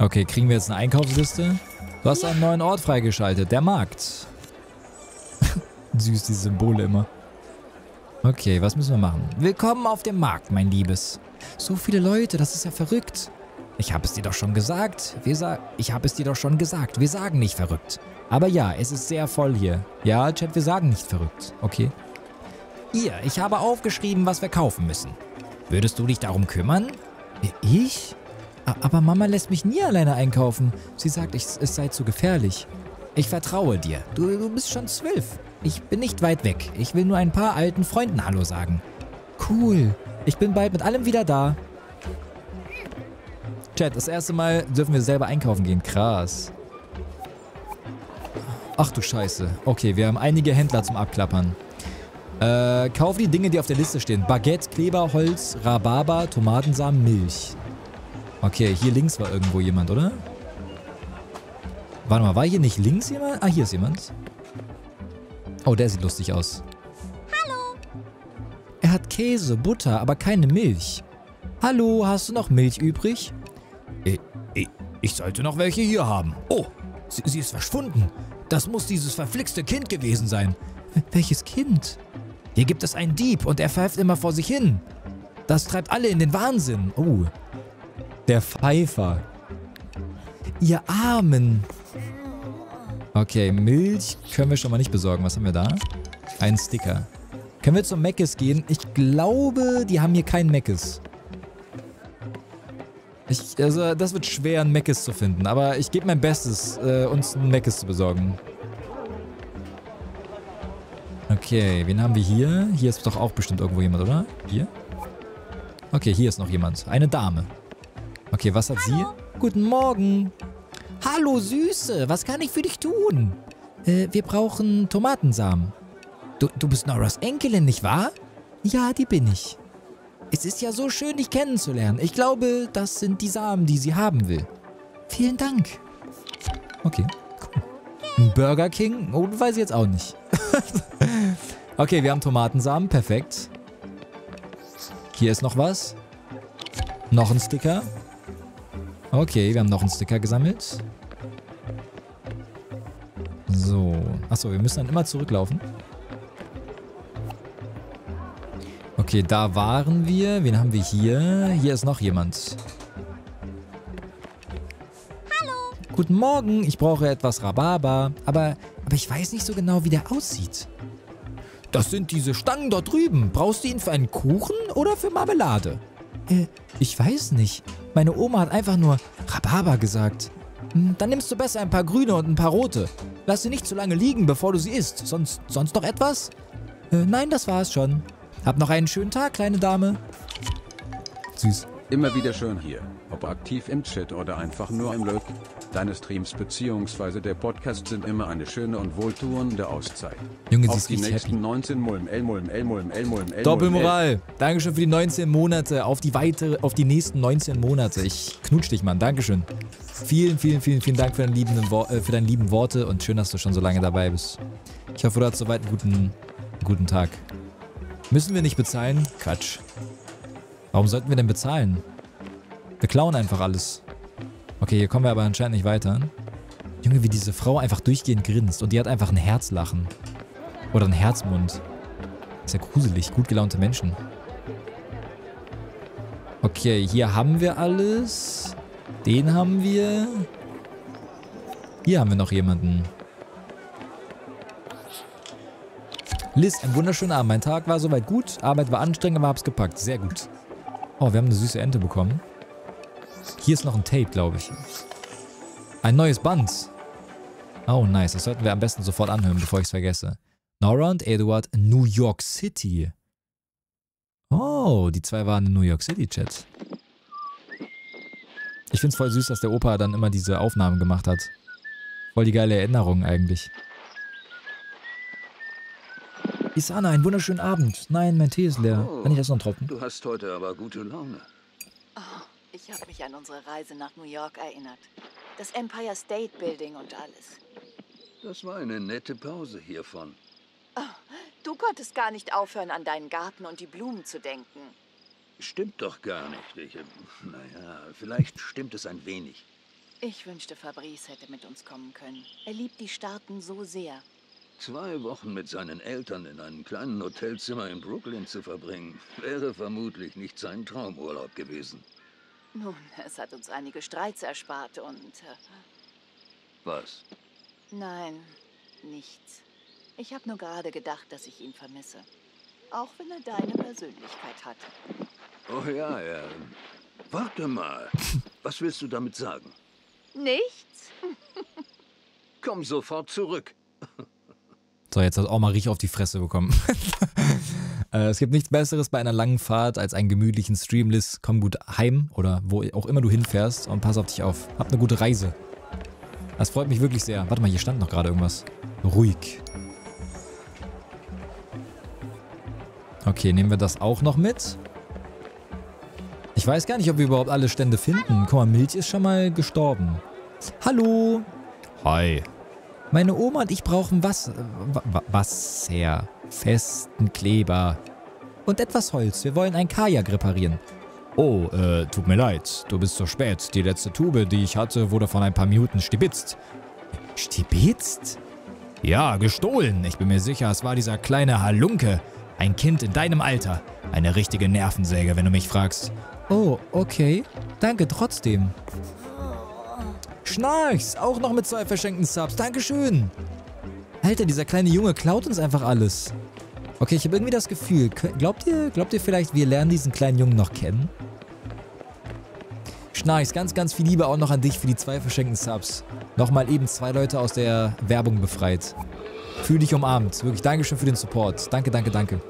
Okay, kriegen wir jetzt eine Einkaufsliste? Du hast einen neuen Ort freigeschaltet, der Markt. Süß, die Symbole immer. Okay, was müssen wir machen? Willkommen auf dem Markt, mein Liebes. So viele Leute, das ist ja verrückt. Ich habe es dir doch schon gesagt. Wir sa ich habe es dir doch schon gesagt. Wir sagen nicht verrückt. Aber ja, es ist sehr voll hier. Ja, Chat, wir sagen nicht verrückt. Okay. Hier, ich habe aufgeschrieben, was wir kaufen müssen. Würdest du dich darum kümmern? Ich? Aber Mama lässt mich nie alleine einkaufen. Sie sagt, ich, es sei zu gefährlich. Ich vertraue dir. Du, du bist schon zwölf. Ich bin nicht weit weg. Ich will nur ein paar alten Freunden Hallo sagen. Cool. Ich bin bald mit allem wieder da. Chat, das erste Mal dürfen wir selber einkaufen gehen. Krass. Ach du Scheiße. Okay, wir haben einige Händler zum Abklappern. Äh, kauf die Dinge, die auf der Liste stehen. Baguette, Kleber, Holz, Rhabarber, Tomatensamen, Milch. Okay, hier links war irgendwo jemand, oder? Warte mal, war hier nicht links jemand? Ah, hier ist jemand. Oh, der sieht lustig aus. Hallo. Er hat Käse, Butter, aber keine Milch. Hallo, hast du noch Milch übrig? Ich, ich, ich sollte noch welche hier haben. Oh, sie, sie ist verschwunden. Das muss dieses verflixte Kind gewesen sein. Welches Kind? Hier gibt es einen Dieb und er pfeift immer vor sich hin. Das treibt alle in den Wahnsinn. Oh. Der Pfeifer. Ihr Armen. Okay, Milch können wir schon mal nicht besorgen. Was haben wir da? Ein Sticker. Können wir zum Meckes gehen? Ich glaube, die haben hier keinen Meckes. Ich, also, das wird schwer, einen Meckes zu finden. Aber ich gebe mein Bestes, äh, uns einen Meckes zu besorgen. Okay, wen haben wir hier? Hier ist doch auch bestimmt irgendwo jemand, oder? Hier? Okay, hier ist noch jemand. Eine Dame. Okay, was hat sie? Guten Morgen. Hallo, Süße. Was kann ich für dich tun? Äh, wir brauchen Tomatensamen. Du, du bist Noras Enkelin, nicht wahr? Ja, die bin ich. Es ist ja so schön, dich kennenzulernen. Ich glaube, das sind die Samen, die sie haben will. Vielen Dank. Okay, cool. Ein Burger King? Oh, weiß ich jetzt auch nicht. okay, wir haben Tomatensamen. Perfekt. Hier ist noch was. Noch ein Sticker. Okay, wir haben noch einen Sticker gesammelt. So. Achso, wir müssen dann immer zurücklaufen. Okay, da waren wir. Wen haben wir hier? Hier ist noch jemand. Hallo. Guten Morgen. Ich brauche etwas Rhabarber. Aber, aber ich weiß nicht so genau, wie der aussieht. Das sind diese Stangen dort drüben. Brauchst du ihn für einen Kuchen oder für Marmelade? Äh, ich weiß nicht. Meine Oma hat einfach nur Rhabarber gesagt. Hm, Dann nimmst du besser ein paar grüne und ein paar rote. Lass sie nicht zu lange liegen, bevor du sie isst. Sonst, sonst noch etwas? Äh, nein, das war's schon. Hab noch einen schönen Tag, kleine Dame. Süß. Immer wieder schön hier, ob aktiv im Chat oder einfach nur im Lurk. Deine Streams bzw. der Podcast sind immer eine schöne und wohltuende Auszeit. Junge, sie Auf ist die nächsten happy. 19 Mulm, L Mulm, L Mulm, L Mulm, L Doppelmoral. Dankeschön für die 19 Monate. Auf die weitere, auf die nächsten 19 Monate. Ich knutsch dich, Mann. Dankeschön. Vielen, vielen, vielen, vielen Dank für deine, liebenden, Wo- äh, für deine lieben Worte und schön, dass du schon so lange dabei bist. Ich hoffe, du hast soweit einen guten, einen guten Tag. Müssen wir nicht bezahlen? Quatsch. Warum sollten wir denn bezahlen? Wir klauen einfach alles. Okay, hier kommen wir aber anscheinend nicht weiter. Junge, wie diese Frau einfach durchgehend grinst und die hat einfach ein Herzlachen. Oder ein Herzmund. Ist ja gruselig, gut gelaunte Menschen. Okay, hier haben wir alles. Den haben wir. Hier haben wir noch jemanden. Liz, ein wunderschöner Abend. Mein Tag war soweit gut. Arbeit war anstrengend, aber hab's gepackt. Sehr gut. Oh, wir haben eine süße Ente bekommen. Hier ist noch ein Tape, glaube ich. Ein neues Band. Oh, nice. Das sollten wir am besten sofort anhören, bevor ich es vergesse. Nora und Eduard, New York City. Oh, die zwei waren in New York City, Chat. Ich find's voll süß, dass der Opa dann immer diese Aufnahmen gemacht hat. Voll die geile Erinnerung eigentlich. Isana, einen wunderschönen Abend. Nein, mein Tee ist leer. Oh. Kann ich erst noch Tropfen? Du hast heute aber gute Laune. Oh, ich habe mich an unsere Reise nach New York erinnert. Das Empire State Building und alles. Das war eine nette Pause hiervon. Du konntest gar nicht aufhören, an deinen Garten und die Blumen zu denken. Stimmt doch gar nicht. Ich, äh, naja, vielleicht stimmt es ein wenig. Ich wünschte, Fabrice hätte mit uns kommen können. Er liebt die Staaten so sehr. Zwei Wochen mit seinen Eltern in einem kleinen Hotelzimmer in Brooklyn zu verbringen, wäre vermutlich nicht sein Traumurlaub gewesen. Nun, es hat uns einige Streits erspart und... Äh, Was? nein, nichts. Ich habe nur gerade gedacht, dass ich ihn vermisse. Auch wenn er deine Persönlichkeit hat. Oh ja, ja. Warte mal. Was willst du damit sagen? Nichts? Komm sofort zurück. So, jetzt hat auch mal richtig auf die Fresse bekommen. äh, es gibt nichts Besseres bei einer langen Fahrt als einen gemütlichen Streamlist. Komm gut heim oder wo auch immer du hinfährst und pass auf dich auf. Hab eine gute Reise. Das freut mich wirklich sehr. Warte mal, hier stand noch gerade irgendwas. Ruhig. Okay, nehmen wir das auch noch mit. Ich weiß gar nicht, ob wir überhaupt alle Stände finden. Guck mal, Milch ist schon mal gestorben. Hallo. Hi. Meine Oma und ich brauchen was, wa- wa- Wasser, festen Kleber und etwas Holz. Wir wollen ein Kajak reparieren. Oh, äh, tut mir leid. Du bist zu spät. Die letzte Tube, die ich hatte, wurde von ein paar Minuten stibitzt. Stibitzt? Ja, gestohlen. Ich bin mir sicher, es war dieser kleine Halunke. Ein Kind in deinem Alter. Eine richtige Nervensäge, wenn du mich fragst. Oh, okay. Danke trotzdem. Schnarchs, auch noch mit zwei verschenkten Subs. Dankeschön. Alter, dieser kleine Junge klaut uns einfach alles. Okay, ich habe irgendwie das Gefühl, glaubt ihr, glaubt ihr vielleicht, wir lernen diesen kleinen Jungen noch kennen? Schnarchs, ganz, ganz viel Liebe auch noch an dich für die zwei verschenkten Subs. Nochmal eben zwei Leute aus der Werbung befreit. Fühl dich umarmt. Wirklich, Dankeschön für den Support. Danke, danke, danke.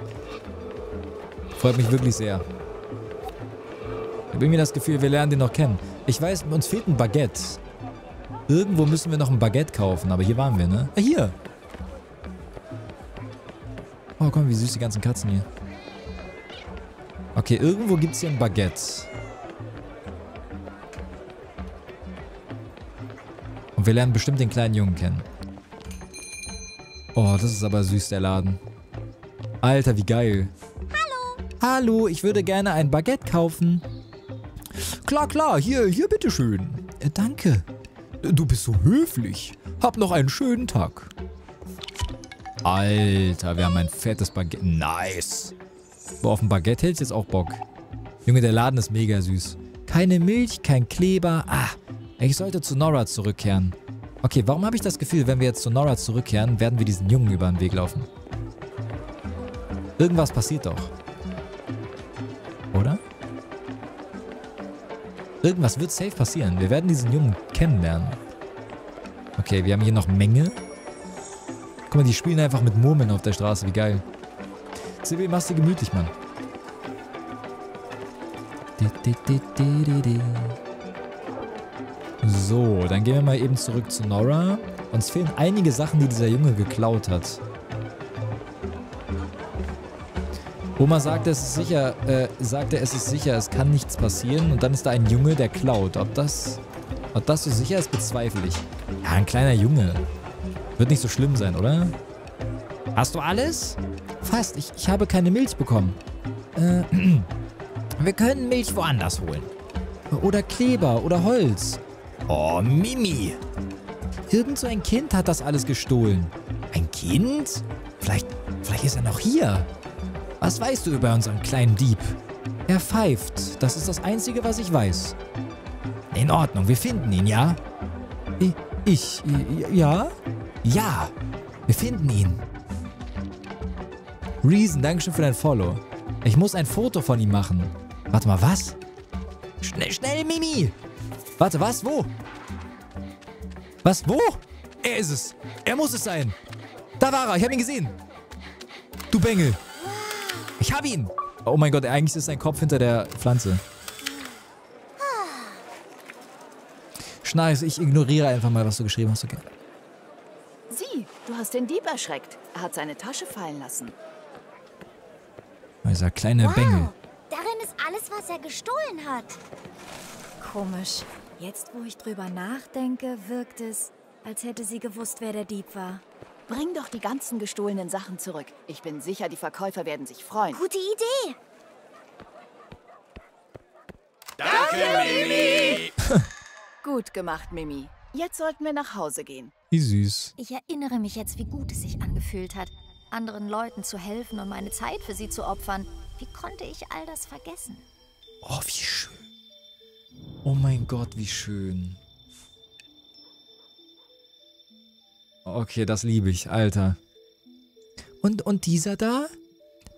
Freut mich wirklich sehr. Ich habe irgendwie das Gefühl, wir lernen den noch kennen. Ich weiß, uns fehlt ein Baguette. Irgendwo müssen wir noch ein Baguette kaufen, aber hier waren wir, ne? Ah, hier. Oh, komm, wie süß die ganzen Katzen hier. Okay, irgendwo gibt es hier ein Baguette. Und wir lernen bestimmt den kleinen Jungen kennen. Oh, das ist aber süß, der Laden. Alter, wie geil. Hallo. Hallo, ich würde gerne ein Baguette kaufen. Klar, klar, hier, hier, bitteschön. Äh, danke. Du bist so höflich. Hab noch einen schönen Tag. Alter, wir haben ein fettes Baguette. Nice. Boah, auf ein Baguette hält jetzt auch Bock. Junge, der Laden ist mega süß. Keine Milch, kein Kleber. Ah, ich sollte zu Nora zurückkehren. Okay, warum habe ich das Gefühl, wenn wir jetzt zu Nora zurückkehren, werden wir diesen Jungen über den Weg laufen? Irgendwas passiert doch. Oder? Irgendwas wird safe passieren. Wir werden diesen Jungen kennenlernen. Okay, wir haben hier noch Menge. Guck mal, die spielen einfach mit Murmeln auf der Straße. Wie geil. Silvi, mach's dir gemütlich, Mann. So, dann gehen wir mal eben zurück zu Nora. Uns fehlen einige Sachen, die dieser Junge geklaut hat. Oma sagte, es ist sicher, äh, sagte, es ist sicher, es kann nichts passieren. Und dann ist da ein Junge, der klaut. Ob das, ob das so sicher ist, bezweifle ich. Ja, ein kleiner Junge. Wird nicht so schlimm sein, oder? Hast du alles? Fast. Ich, ich habe keine Milch bekommen. Äh, wir können Milch woanders holen. Oder Kleber oder Holz. Oh, Mimi. Irgend so ein Kind hat das alles gestohlen. Ein Kind? Vielleicht, vielleicht ist er noch hier. Was weißt du über unseren kleinen Dieb? Er pfeift. Das ist das Einzige, was ich weiß. In Ordnung, wir finden ihn, ja? Ich, ja? Ja, wir finden ihn. Reason, Dankeschön für dein Follow. Ich muss ein Foto von ihm machen. Warte mal, was? Schnell, schnell, Mimi! Warte, was? Wo? Was? Wo? Er ist es. Er muss es sein. Da war er. Ich habe ihn gesehen. Du Bengel. Ich habe ihn. Oh mein Gott, eigentlich ist sein Kopf hinter der Pflanze. Schneis, ich ignoriere einfach mal, was du geschrieben hast, okay? Sieh, du hast den Dieb erschreckt. Er hat seine Tasche fallen lassen. Dieser kleine wow, Bengel. darin ist alles, was er gestohlen hat. Komisch. Jetzt, wo ich drüber nachdenke, wirkt es, als hätte sie gewusst, wer der Dieb war. Bring doch die ganzen gestohlenen Sachen zurück. Ich bin sicher, die Verkäufer werden sich freuen. Gute Idee. Gut gemacht, Mimi. Jetzt sollten wir nach Hause gehen. Wie süß. Ich erinnere mich jetzt, wie gut es sich angefühlt hat, anderen Leuten zu helfen und meine Zeit für sie zu opfern. Wie konnte ich all das vergessen? Oh, wie schön. Oh mein Gott, wie schön. Okay, das liebe ich, Alter. Und, und dieser da?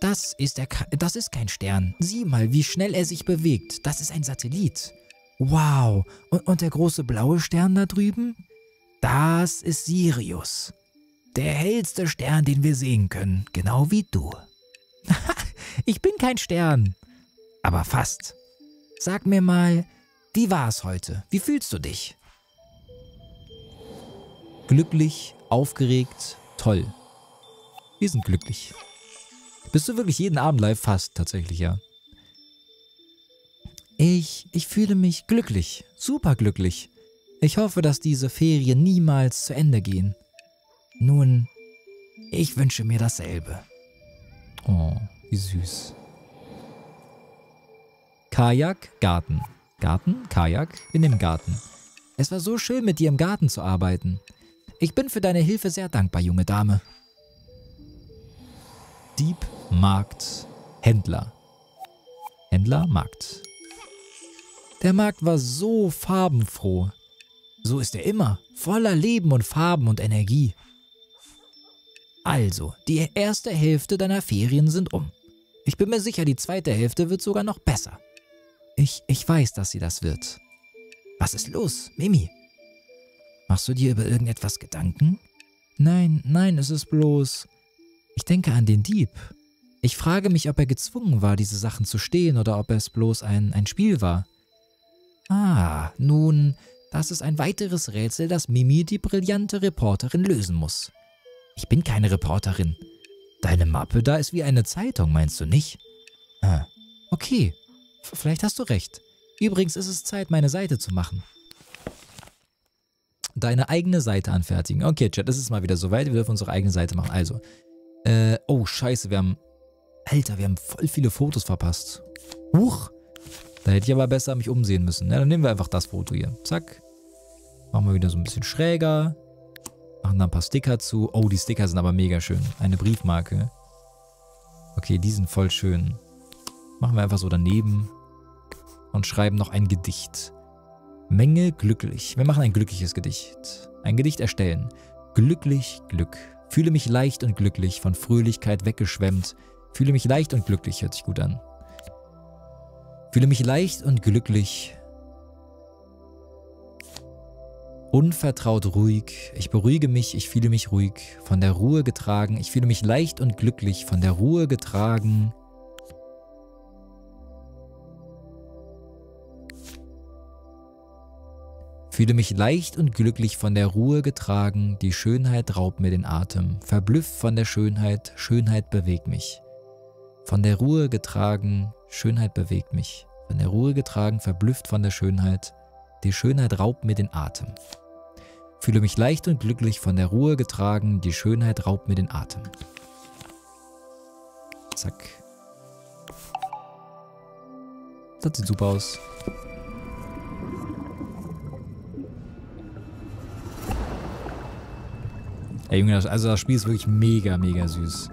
Das ist, der, das ist kein Stern. Sieh mal, wie schnell er sich bewegt. Das ist ein Satellit. Wow. Und, und der große blaue Stern da drüben? Das ist Sirius. Der hellste Stern, den wir sehen können. Genau wie du. ich bin kein Stern. Aber fast. Sag mir mal, wie war es heute? Wie fühlst du dich? Glücklich, aufgeregt, toll. Wir sind glücklich. Bist du wirklich jeden Abend live? Fast, tatsächlich, ja. Ich, ich fühle mich glücklich, super glücklich. Ich hoffe, dass diese Ferien niemals zu Ende gehen. Nun, ich wünsche mir dasselbe. Oh, wie süß. Kajak, Garten. Garten, Kajak, in dem Garten. Es war so schön, mit dir im Garten zu arbeiten. Ich bin für deine Hilfe sehr dankbar, junge Dame. Dieb, Markt, Händler. Händler, Markt. Der Markt war so farbenfroh. So ist er immer, voller Leben und Farben und Energie. Also, die erste Hälfte deiner Ferien sind um. Ich bin mir sicher, die zweite Hälfte wird sogar noch besser. Ich, ich weiß, dass sie das wird. Was ist los, Mimi? Machst du dir über irgendetwas Gedanken? Nein, nein, es ist bloß. Ich denke an den Dieb. Ich frage mich, ob er gezwungen war, diese Sachen zu stehlen oder ob es bloß ein, ein Spiel war. Ah, nun, das ist ein weiteres Rätsel, das Mimi, die brillante Reporterin, lösen muss. Ich bin keine Reporterin. Deine Mappe da ist wie eine Zeitung, meinst du nicht? Ah, okay. Vielleicht hast du recht. Übrigens ist es Zeit, meine Seite zu machen. Deine eigene Seite anfertigen. Okay, Chat, es ist mal wieder soweit. Wir dürfen unsere eigene Seite machen. Also, äh, oh, scheiße, wir haben... Alter, wir haben voll viele Fotos verpasst. Huch. Da hätte ich aber besser mich umsehen müssen. Ja, dann nehmen wir einfach das Foto hier. Zack. Machen wir wieder so ein bisschen schräger. Machen da ein paar Sticker zu. Oh, die Sticker sind aber mega schön. Eine Briefmarke. Okay, die sind voll schön. Machen wir einfach so daneben. Und schreiben noch ein Gedicht. Menge glücklich. Wir machen ein glückliches Gedicht. Ein Gedicht erstellen. Glücklich, Glück. Fühle mich leicht und glücklich, von Fröhlichkeit weggeschwemmt. Fühle mich leicht und glücklich, hört sich gut an. Fühle mich leicht und glücklich. Unvertraut ruhig. Ich beruhige mich, ich fühle mich ruhig. Von der Ruhe getragen. Ich fühle mich leicht und glücklich, von der Ruhe getragen. Fühle mich leicht und glücklich von der Ruhe getragen, die Schönheit raubt mir den Atem. Verblüfft von der Schönheit, Schönheit bewegt mich. Von der Ruhe getragen, Schönheit bewegt mich. Von der Ruhe getragen, verblüfft von der Schönheit, die Schönheit raubt mir den Atem. Fühle mich leicht und glücklich von der Ruhe getragen, die Schönheit raubt mir den Atem. Zack. Das sieht super aus. Ey Junge, also das Spiel ist wirklich mega, mega süß.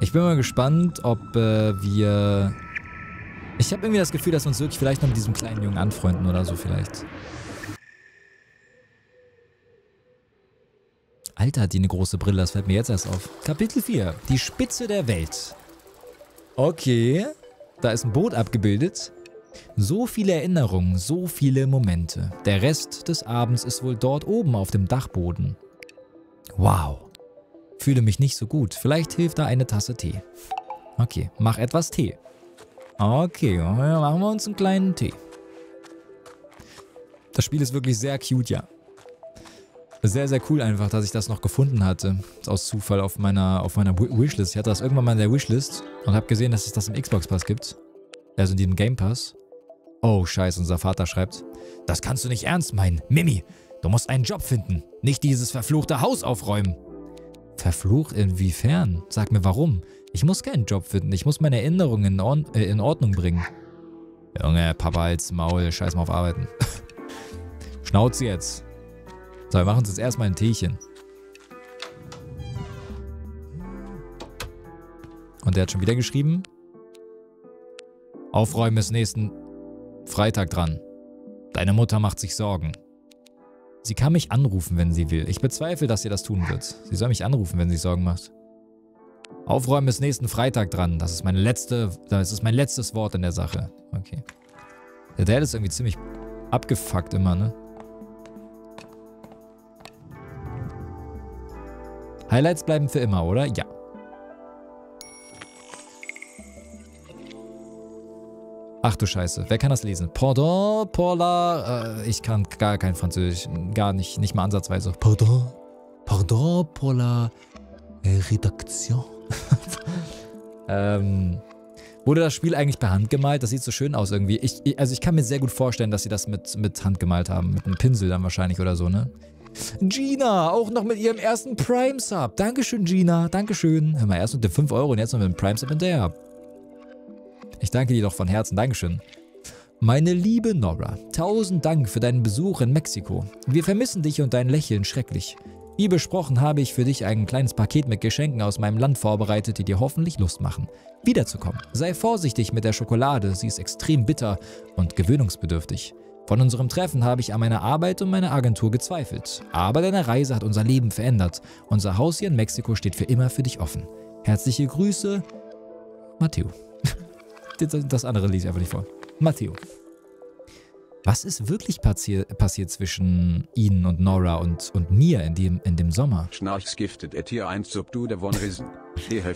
Ich bin mal gespannt, ob äh, wir... Ich habe irgendwie das Gefühl, dass wir uns wirklich vielleicht noch mit diesem kleinen Jungen anfreunden oder so vielleicht. Alter, hat die eine große Brille, das fällt mir jetzt erst auf. Kapitel 4, die Spitze der Welt. Okay, da ist ein Boot abgebildet. So viele Erinnerungen, so viele Momente. Der Rest des Abends ist wohl dort oben auf dem Dachboden. Wow. Fühle mich nicht so gut. Vielleicht hilft da eine Tasse Tee. Okay, mach etwas Tee. Okay, machen wir uns einen kleinen Tee. Das Spiel ist wirklich sehr cute, ja. Sehr, sehr cool einfach, dass ich das noch gefunden hatte. Aus Zufall auf meiner, auf meiner Wishlist. Ich hatte das irgendwann mal in der Wishlist und habe gesehen, dass es das im Xbox Pass gibt. Also in diesem Game Pass. Oh, scheiße, unser Vater schreibt. Das kannst du nicht ernst meinen. Mimi, du musst einen Job finden. Nicht dieses verfluchte Haus aufräumen. Verflucht inwiefern? Sag mir warum. Ich muss keinen Job finden. Ich muss meine Erinnerungen in, Or äh, in Ordnung bringen. Junge, Papa als Maul. Scheiß mal auf Arbeiten. Schnauze jetzt. So, wir machen uns jetzt erstmal ein Teechen. Und der hat schon wieder geschrieben. Aufräumen ist nächsten Freitag dran. Deine Mutter macht sich Sorgen. Sie kann mich anrufen, wenn sie will. Ich bezweifle, dass sie das tun wird. Sie soll mich anrufen, wenn sie Sorgen macht. Aufräumen ist nächsten Freitag dran. Das ist meine letzte, das ist mein letztes Wort in der Sache. Okay. Der Dad ist irgendwie ziemlich abgefuckt immer, ne? Highlights bleiben für immer, oder? Ja. Ach du Scheiße, wer kann das lesen? Pardon, Paula, äh, ich kann gar kein Französisch, gar nicht, nicht mal ansatzweise. Pardon, pardon, Paula, äh, Redaktion. ähm, wurde das Spiel eigentlich per Hand gemalt? Das sieht so schön aus irgendwie. Ich, also ich kann mir sehr gut vorstellen, dass sie das mit, mit Hand gemalt haben. Mit einem Pinsel dann wahrscheinlich oder so, ne? Gina, auch noch mit ihrem ersten Prime-Sub. Dankeschön, Gina. Dankeschön. Hör mal, erst mit den 5 Euro und jetzt noch mit dem Prime-Sub hinterher. Ich danke dir doch von Herzen. Dankeschön. Meine liebe Nora, tausend Dank für deinen Besuch in Mexiko. Wir vermissen dich und dein Lächeln schrecklich. Wie besprochen habe ich für dich ein kleines Paket mit Geschenken aus meinem Land vorbereitet, die dir hoffentlich Lust machen, wiederzukommen. Sei vorsichtig mit der Schokolade, sie ist extrem bitter und gewöhnungsbedürftig. Von unserem Treffen habe ich an meiner Arbeit und meiner Agentur gezweifelt. Aber deine Reise hat unser Leben verändert. Unser Haus hier in Mexiko steht für immer für dich offen. Herzliche Grüße, Matteo das andere lese ich einfach nicht vor. Matteo. Was ist wirklich passi passiert zwischen Ihnen und Nora und, und mir in dem, in dem Sommer? Schnarchs giftet et hier 1 sub du der von Risen.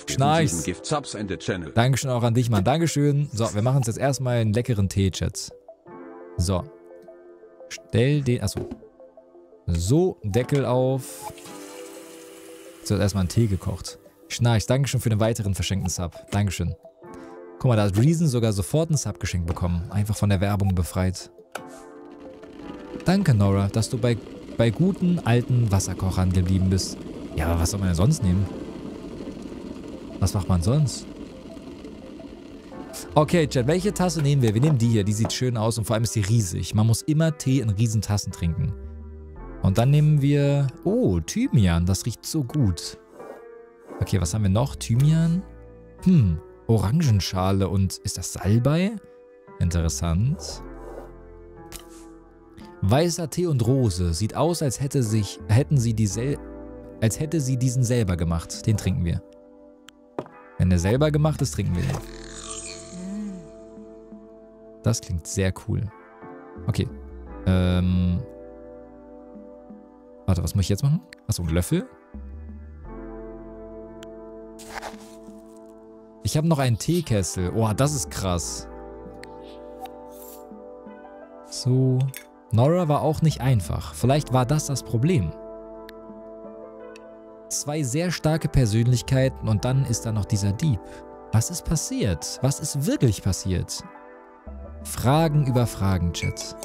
Schnarchs. Gift subs in the channel. Dankeschön auch an dich, Mann. Dankeschön. So, wir machen uns jetzt erstmal einen leckeren Tee, Chats. So. Stell den, achso. So, Deckel auf. Jetzt wird erstmal ein Tee gekocht. Schnarchs, Dankeschön für den weiteren verschenkten Sub. Dankeschön. Guck mal, da hat Reason sogar sofort ein Sub geschenkt bekommen. Einfach von der Werbung befreit. Danke, Nora, dass du bei, bei guten, alten Wasserkochern geblieben bist. Ja, aber was soll man denn sonst nehmen? Was macht man sonst? Okay, Chat, welche Tasse nehmen wir? Wir nehmen die hier. Die sieht schön aus und vor allem ist die riesig. Man muss immer Tee in Riesentassen trinken. Und dann nehmen wir... Oh, Thymian. Das riecht so gut. Okay, was haben wir noch? Thymian? Hm, Orangenschale und ist das Salbei? Interessant. Weißer Tee und Rose. Sieht aus, als hätte sich, hätten sie die als hätte sie diesen selber gemacht. Den trinken wir. Wenn der selber gemacht ist, trinken wir den. Das klingt sehr cool. Okay. Ähm. Warte, was muss ich jetzt machen? Achso, ein Löffel. Ich habe noch einen Teekessel. Oh, das ist krass. So. Nora war auch nicht einfach. Vielleicht war das das Problem. Zwei sehr starke Persönlichkeiten und dann ist da noch dieser Dieb. Was ist passiert? Was ist wirklich passiert? Fragen über Fragen, Chat.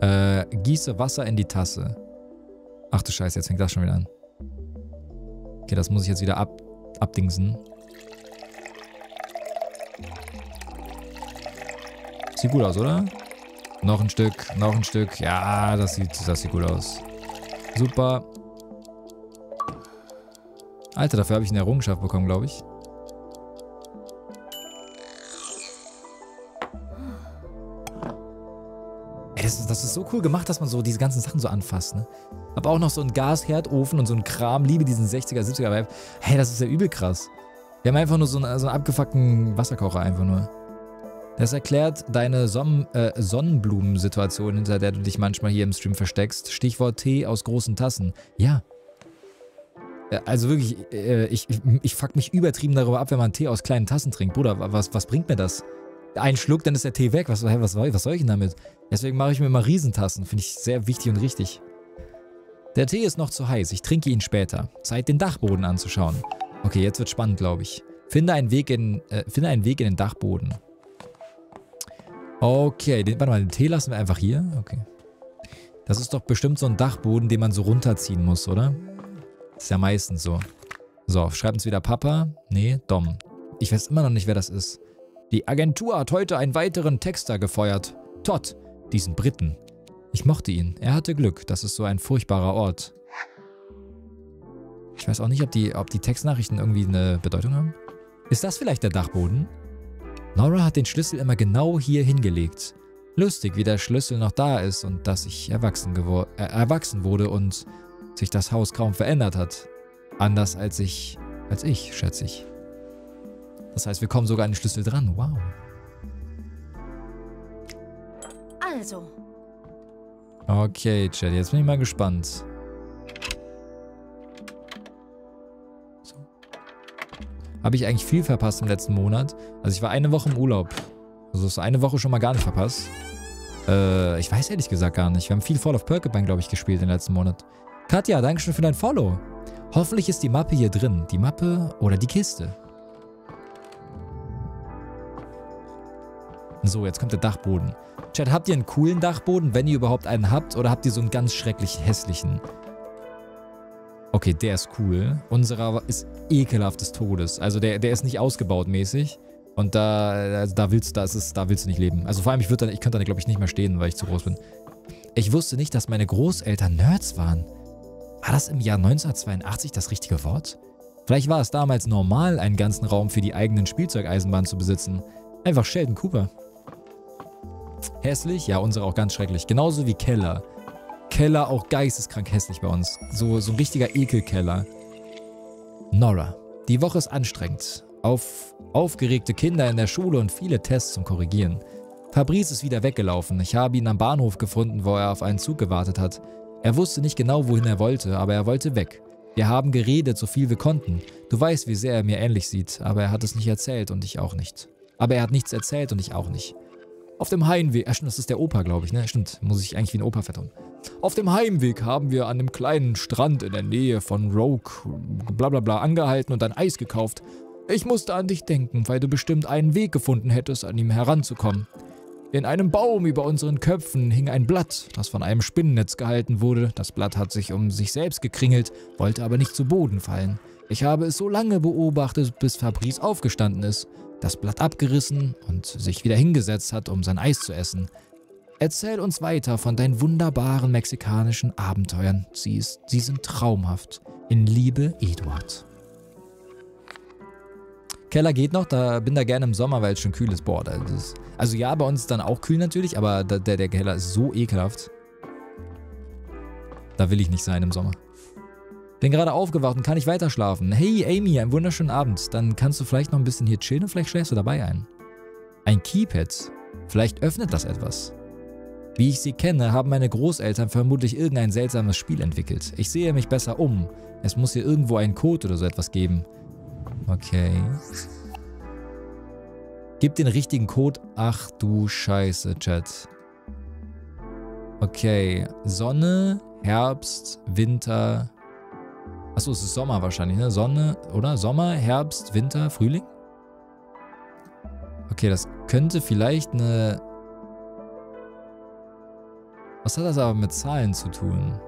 Äh, gieße Wasser in die Tasse. Ach du Scheiße, jetzt fängt das schon wieder an. Okay, das muss ich jetzt wieder ab, abdingsen. Sieht gut aus, oder? Noch ein Stück, noch ein Stück. Ja, das sieht, das sieht gut aus. Super. Alter, dafür habe ich eine Errungenschaft bekommen, glaube ich. Das, ist, das ist so cool gemacht, dass man so diese ganzen Sachen so anfasst, ne? Hab auch noch so einen Gasherdofen und so einen Kram. Liebe diesen 60er, 70er Vibe. Hey, das ist ja übel krass. Wir haben einfach nur so einen, so einen abgefuckten Wasserkocher einfach nur. Das erklärt deine Son äh, Sonnenblumensituation, hinter der du dich manchmal hier im Stream versteckst. Stichwort Tee aus großen Tassen. Ja. Äh, also wirklich, äh, ich, ich, ich fuck mich übertrieben darüber ab, wenn man Tee aus kleinen Tassen trinkt. Bruder, was, was bringt mir das? Ein Schluck, dann ist der Tee weg. Was, was, was soll ich denn damit? Deswegen mache ich mir immer Riesentassen. Finde ich sehr wichtig und richtig. Der Tee ist noch zu heiß. Ich trinke ihn später. Zeit, den Dachboden anzuschauen. Okay, jetzt wird spannend, glaube ich. Finde einen Weg in, äh, finde einen Weg in den Dachboden. Okay, den, warte mal, den Tee lassen wir einfach hier. Okay. Das ist doch bestimmt so ein Dachboden, den man so runterziehen muss, oder? Ist ja meistens so. So, schreibt uns wieder Papa. Nee, Dom. Ich weiß immer noch nicht, wer das ist. Die Agentur hat heute einen weiteren Texter gefeuert. Todd, diesen Briten. Ich mochte ihn. Er hatte Glück. Das ist so ein furchtbarer Ort. Ich weiß auch nicht, ob die, ob die Textnachrichten irgendwie eine Bedeutung haben. Ist das vielleicht der Dachboden? Nora hat den Schlüssel immer genau hier hingelegt. Lustig, wie der Schlüssel noch da ist und dass ich erwachsen, äh, erwachsen wurde und sich das Haus kaum verändert hat. Anders als ich, als ich, schätze ich. Das heißt, wir kommen sogar an den Schlüssel dran. Wow. Also. Okay, Chat, jetzt bin ich mal gespannt. Habe ich eigentlich viel verpasst im letzten Monat. Also ich war eine Woche im Urlaub. Also ist eine Woche schon mal gar nicht verpasst. Äh, ich weiß ehrlich gesagt gar nicht. Wir haben viel Fall of Perkebang, glaube ich, gespielt im letzten Monat. Katja, danke schön für dein Follow. Hoffentlich ist die Mappe hier drin. Die Mappe oder die Kiste. So, jetzt kommt der Dachboden. Chat, habt ihr einen coolen Dachboden, wenn ihr überhaupt einen habt? Oder habt ihr so einen ganz schrecklich hässlichen? Okay, der ist cool. Unserer ist ekelhaft des Todes. Also der, der ist nicht ausgebaut mäßig. Und da, also da willst, da, ist es, da willst du nicht leben. Also vor allem, ich, würd da, ich könnte da, glaube ich, nicht mehr stehen, weil ich zu groß bin. Ich wusste nicht, dass meine Großeltern Nerds waren. War das im Jahr 1982 das richtige Wort? Vielleicht war es damals normal, einen ganzen Raum für die eigenen Spielzeugeisenbahnen zu besitzen. Einfach Sheldon Cooper. Hässlich? Ja, unsere auch ganz schrecklich. Genauso wie Keller. Keller auch geisteskrank hässlich bei uns. So, so ein richtiger Ekelkeller. Nora. Die Woche ist anstrengend. Auf aufgeregte Kinder in der Schule und viele Tests zum Korrigieren. Fabrice ist wieder weggelaufen. Ich habe ihn am Bahnhof gefunden, wo er auf einen Zug gewartet hat. Er wusste nicht genau, wohin er wollte, aber er wollte weg. Wir haben geredet, so viel wir konnten. Du weißt, wie sehr er mir ähnlich sieht, aber er hat es nicht erzählt und ich auch nicht. Aber er hat nichts erzählt und ich auch nicht. Auf dem Heimweg, äh, stimmt, das ist der Opa, glaube ich, ne? Stimmt, muss ich eigentlich wie ein Opa vertun. Auf dem Heimweg haben wir an einem kleinen Strand in der Nähe von Rogue blablabla bla bla, angehalten und ein Eis gekauft. Ich musste an dich denken, weil du bestimmt einen Weg gefunden hättest, an ihm heranzukommen. In einem Baum über unseren Köpfen hing ein Blatt, das von einem Spinnennetz gehalten wurde. Das Blatt hat sich um sich selbst gekringelt, wollte aber nicht zu Boden fallen. Ich habe es so lange beobachtet, bis Fabrice aufgestanden ist, das Blatt abgerissen und sich wieder hingesetzt hat, um sein Eis zu essen. Erzähl uns weiter von deinen wunderbaren mexikanischen Abenteuern. Sie, ist, sie sind traumhaft. In Liebe, Eduard. Keller geht noch, da bin da gerne im Sommer, weil es schon kühl ist. Boah, ist, also ja, bei uns ist dann auch kühl natürlich, aber der, der Keller ist so ekelhaft. Da will ich nicht sein im Sommer. Bin gerade aufgewacht und kann nicht weiter schlafen. Hey Amy, einen wunderschönen Abend. Dann kannst du vielleicht noch ein bisschen hier chillen und vielleicht schläfst du dabei ein. Ein Keypad. Vielleicht öffnet das etwas. Wie ich sie kenne, haben meine Großeltern vermutlich irgendein seltsames Spiel entwickelt. Ich sehe mich besser um. Es muss hier irgendwo einen Code oder so etwas geben. Okay. Gib den richtigen Code. Ach du Scheiße, Chat. Okay. Sonne, Herbst, Winter. Achso, es ist Sommer wahrscheinlich, ne? Sonne, oder? Sommer, Herbst, Winter, Frühling? Okay, das könnte vielleicht eine... Was hat das aber mit Zahlen zu tun?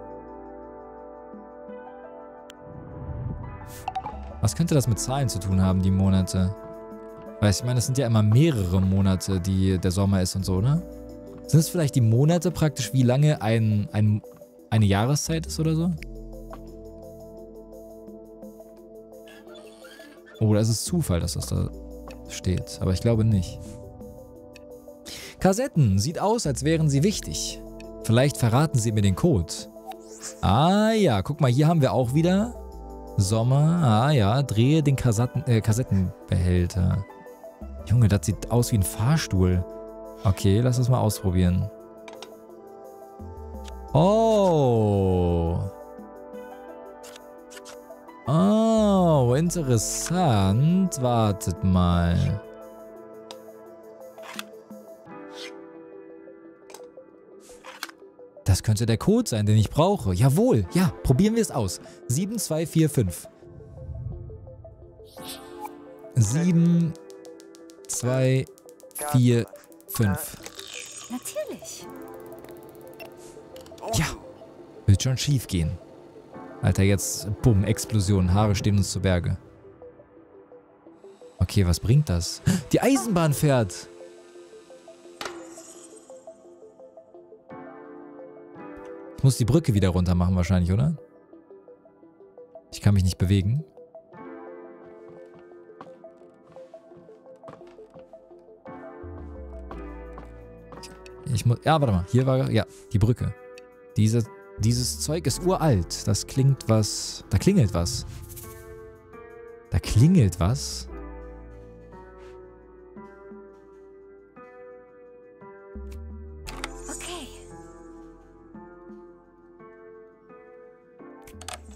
Was könnte das mit Zahlen zu tun haben, die Monate? Weil ich meine, es sind ja immer mehrere Monate, die der Sommer ist und so, ne? Sind es vielleicht die Monate praktisch, wie lange ein, ein, eine Jahreszeit ist oder so? Oh, das ist Zufall, dass das da steht. Aber ich glaube nicht. Kassetten. Sieht aus, als wären sie wichtig. Vielleicht verraten sie mir den Code. Ah ja, guck mal, hier haben wir auch wieder Sommer. Ah ja, drehe den Kassetten, äh, Kassettenbehälter. Junge, das sieht aus wie ein Fahrstuhl. Okay, lass das mal ausprobieren. Oh. Oh, interessant. Wartet mal. Das könnte der Code sein, den ich brauche. Jawohl, ja, probieren wir es aus. 7245. 7, 2, 4, 5. Natürlich. Ja, wird schon schief gehen. Alter, jetzt, bumm, Explosion, Haare stehen uns zu Berge. Okay, was bringt das? Die Eisenbahn fährt! Ich muss die Brücke wieder runter machen wahrscheinlich, oder? Ich kann mich nicht bewegen. Ich muss, ja, warte mal, hier war, ja, die Brücke. Diese, dieses Zeug ist uralt. Das klingt was, da klingelt was. Da klingelt was. Okay.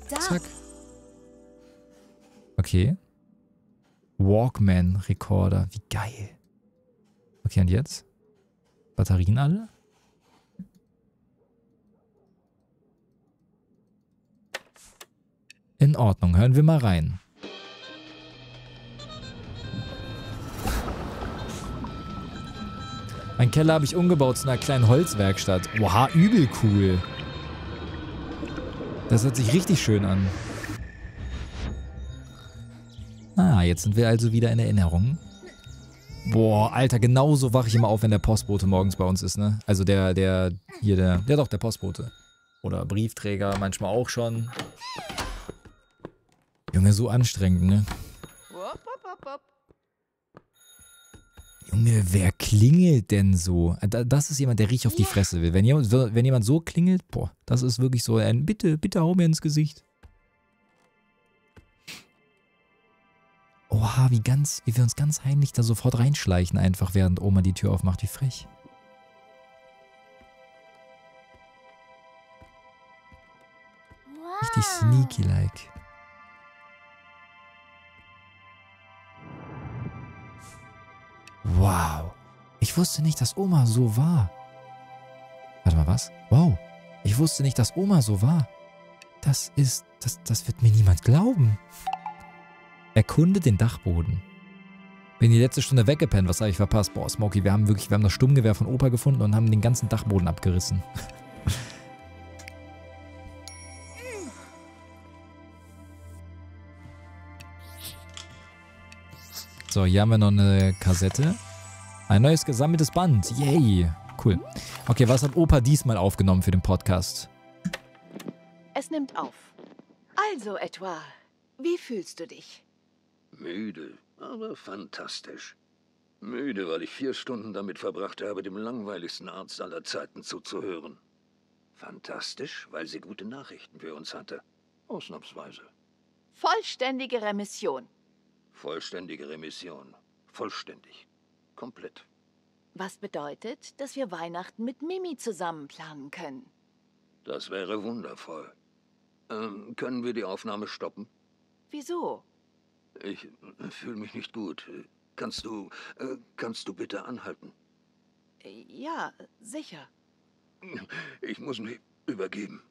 Zack. Okay. Walkman-Recorder. Wie geil. Okay, und jetzt? Batterien alle? In Ordnung, hören wir mal rein. Mein Keller habe ich umgebaut zu einer kleinen Holzwerkstatt. Oha, übel cool. Das hört sich richtig schön an. Ah, jetzt sind wir also wieder in Erinnerung. Boah, Alter, genauso wache ich immer auf, wenn der Postbote morgens bei uns ist, ne? Also der, der, hier der, ja doch, der Postbote. Oder Briefträger, manchmal auch schon. Junge, so anstrengend, ne? Junge, wer klingelt denn so? Da- Das ist jemand, der richtig auf die Fresse will. Wenn jemand, wenn jemand so klingelt, boah, das ist wirklich so ein Bitte, bitte hau mir ins Gesicht. Oha, wie ganz, wie wir uns ganz heimlich da sofort reinschleichen, einfach während Oma die Tür aufmacht, wie frech. Richtig sneaky-like. Wow. Ich wusste nicht, dass Oma so war. Warte mal, was? Wow. Ich wusste nicht, dass Oma so war. Das ist, das, das wird mir niemand glauben. Erkunde den Dachboden. Bin die letzte Stunde weggepennt, was habe ich verpasst? Boah, Smokey, wir haben wirklich, wir haben das Stummgewehr von Opa gefunden und haben den ganzen Dachboden abgerissen. So, hier haben wir noch eine Kassette. Ein neues gesammeltes Band. Yay. Cool. Okay, was hat Opa diesmal aufgenommen für den Podcast? Es nimmt auf. Also, Edouard, wie fühlst du dich? Müde, aber fantastisch. Müde, weil ich vier Stunden damit verbracht habe, dem langweiligsten Arzt aller Zeiten zuzuhören. Fantastisch, weil sie gute Nachrichten für uns hatte. Ausnahmsweise. Vollständige Remission. Vollständige Remission. Vollständig. Komplett. Was bedeutet, dass wir Weihnachten mit Mimi zusammen planen können. Das wäre wundervoll. Ähm, können wir die Aufnahme stoppen? Wieso? Ich fühle mich nicht gut. Kannst du, äh, kannst du bitte anhalten? Ja, sicher. Ich muss mich übergeben.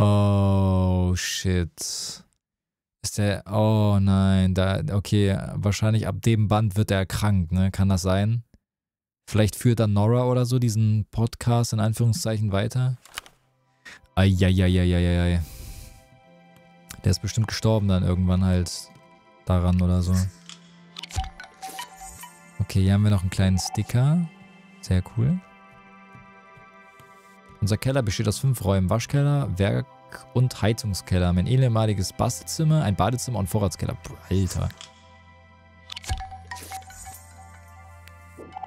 Oh, shit. Ist der. Oh nein, da. Okay, wahrscheinlich ab dem Band wird er krank, ne? Kann das sein? Vielleicht führt dann Nora oder so diesen Podcast in Anführungszeichen weiter. Eieieiei. Der ist bestimmt gestorben dann irgendwann halt daran oder so. Okay, hier haben wir noch einen kleinen Sticker. Sehr cool. Unser Keller besteht aus fünf Räumen. Waschkeller, Werk- und Heizungskeller. Mein ehemaliges Bastelzimmer, ein Badezimmer und Vorratskeller. Alter.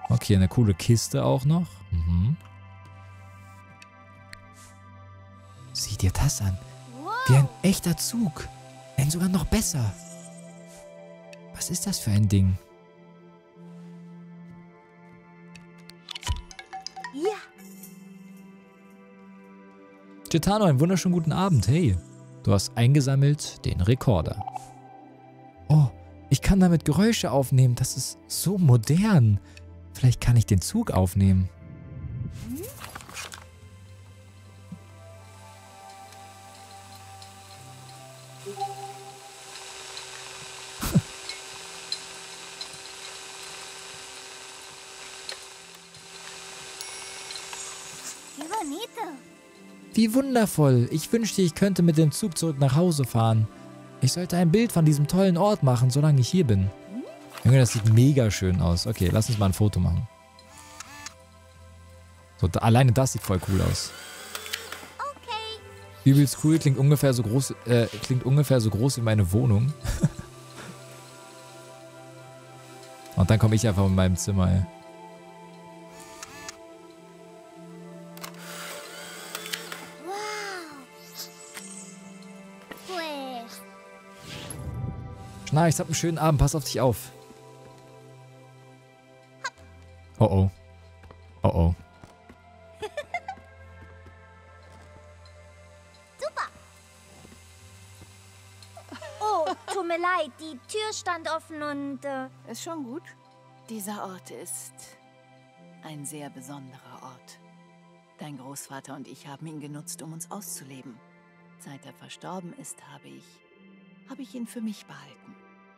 Okay, eine coole Kiste auch noch. Mhm. Sieh dir das an. Wie ein echter Zug. Ein sogar noch besser. Was ist das für ein Ding? Gitano, einen wunderschönen guten Abend. Hey, du hast eingesammelt den Rekorder. Oh, ich kann damit Geräusche aufnehmen. Das ist so modern. Vielleicht kann ich den Zug aufnehmen. Wie wundervoll. Ich wünschte, ich könnte mit dem Zug zurück nach Hause fahren. Ich sollte ein Bild von diesem tollen Ort machen, solange ich hier bin. Junge, das sieht mega schön aus. Okay, lass uns mal ein Foto machen. So, da, alleine das sieht voll cool aus. Okay. Übelst cool, klingt ungefähr so groß, äh, klingt ungefähr so groß wie meine Wohnung. Und dann komme ich einfach in meinem Zimmer, ey. Schnarchs, hab einen schönen Abend, pass auf dich auf. Oh oh. Oh oh. Super. Oh, tut mir leid, die Tür stand offen und äh, Ist schon gut. Dieser Ort ist ein sehr besonderer Ort. Dein Großvater und ich haben ihn genutzt, um uns auszuleben. Seit er verstorben ist, habe ich, habe ich ihn für mich behalten.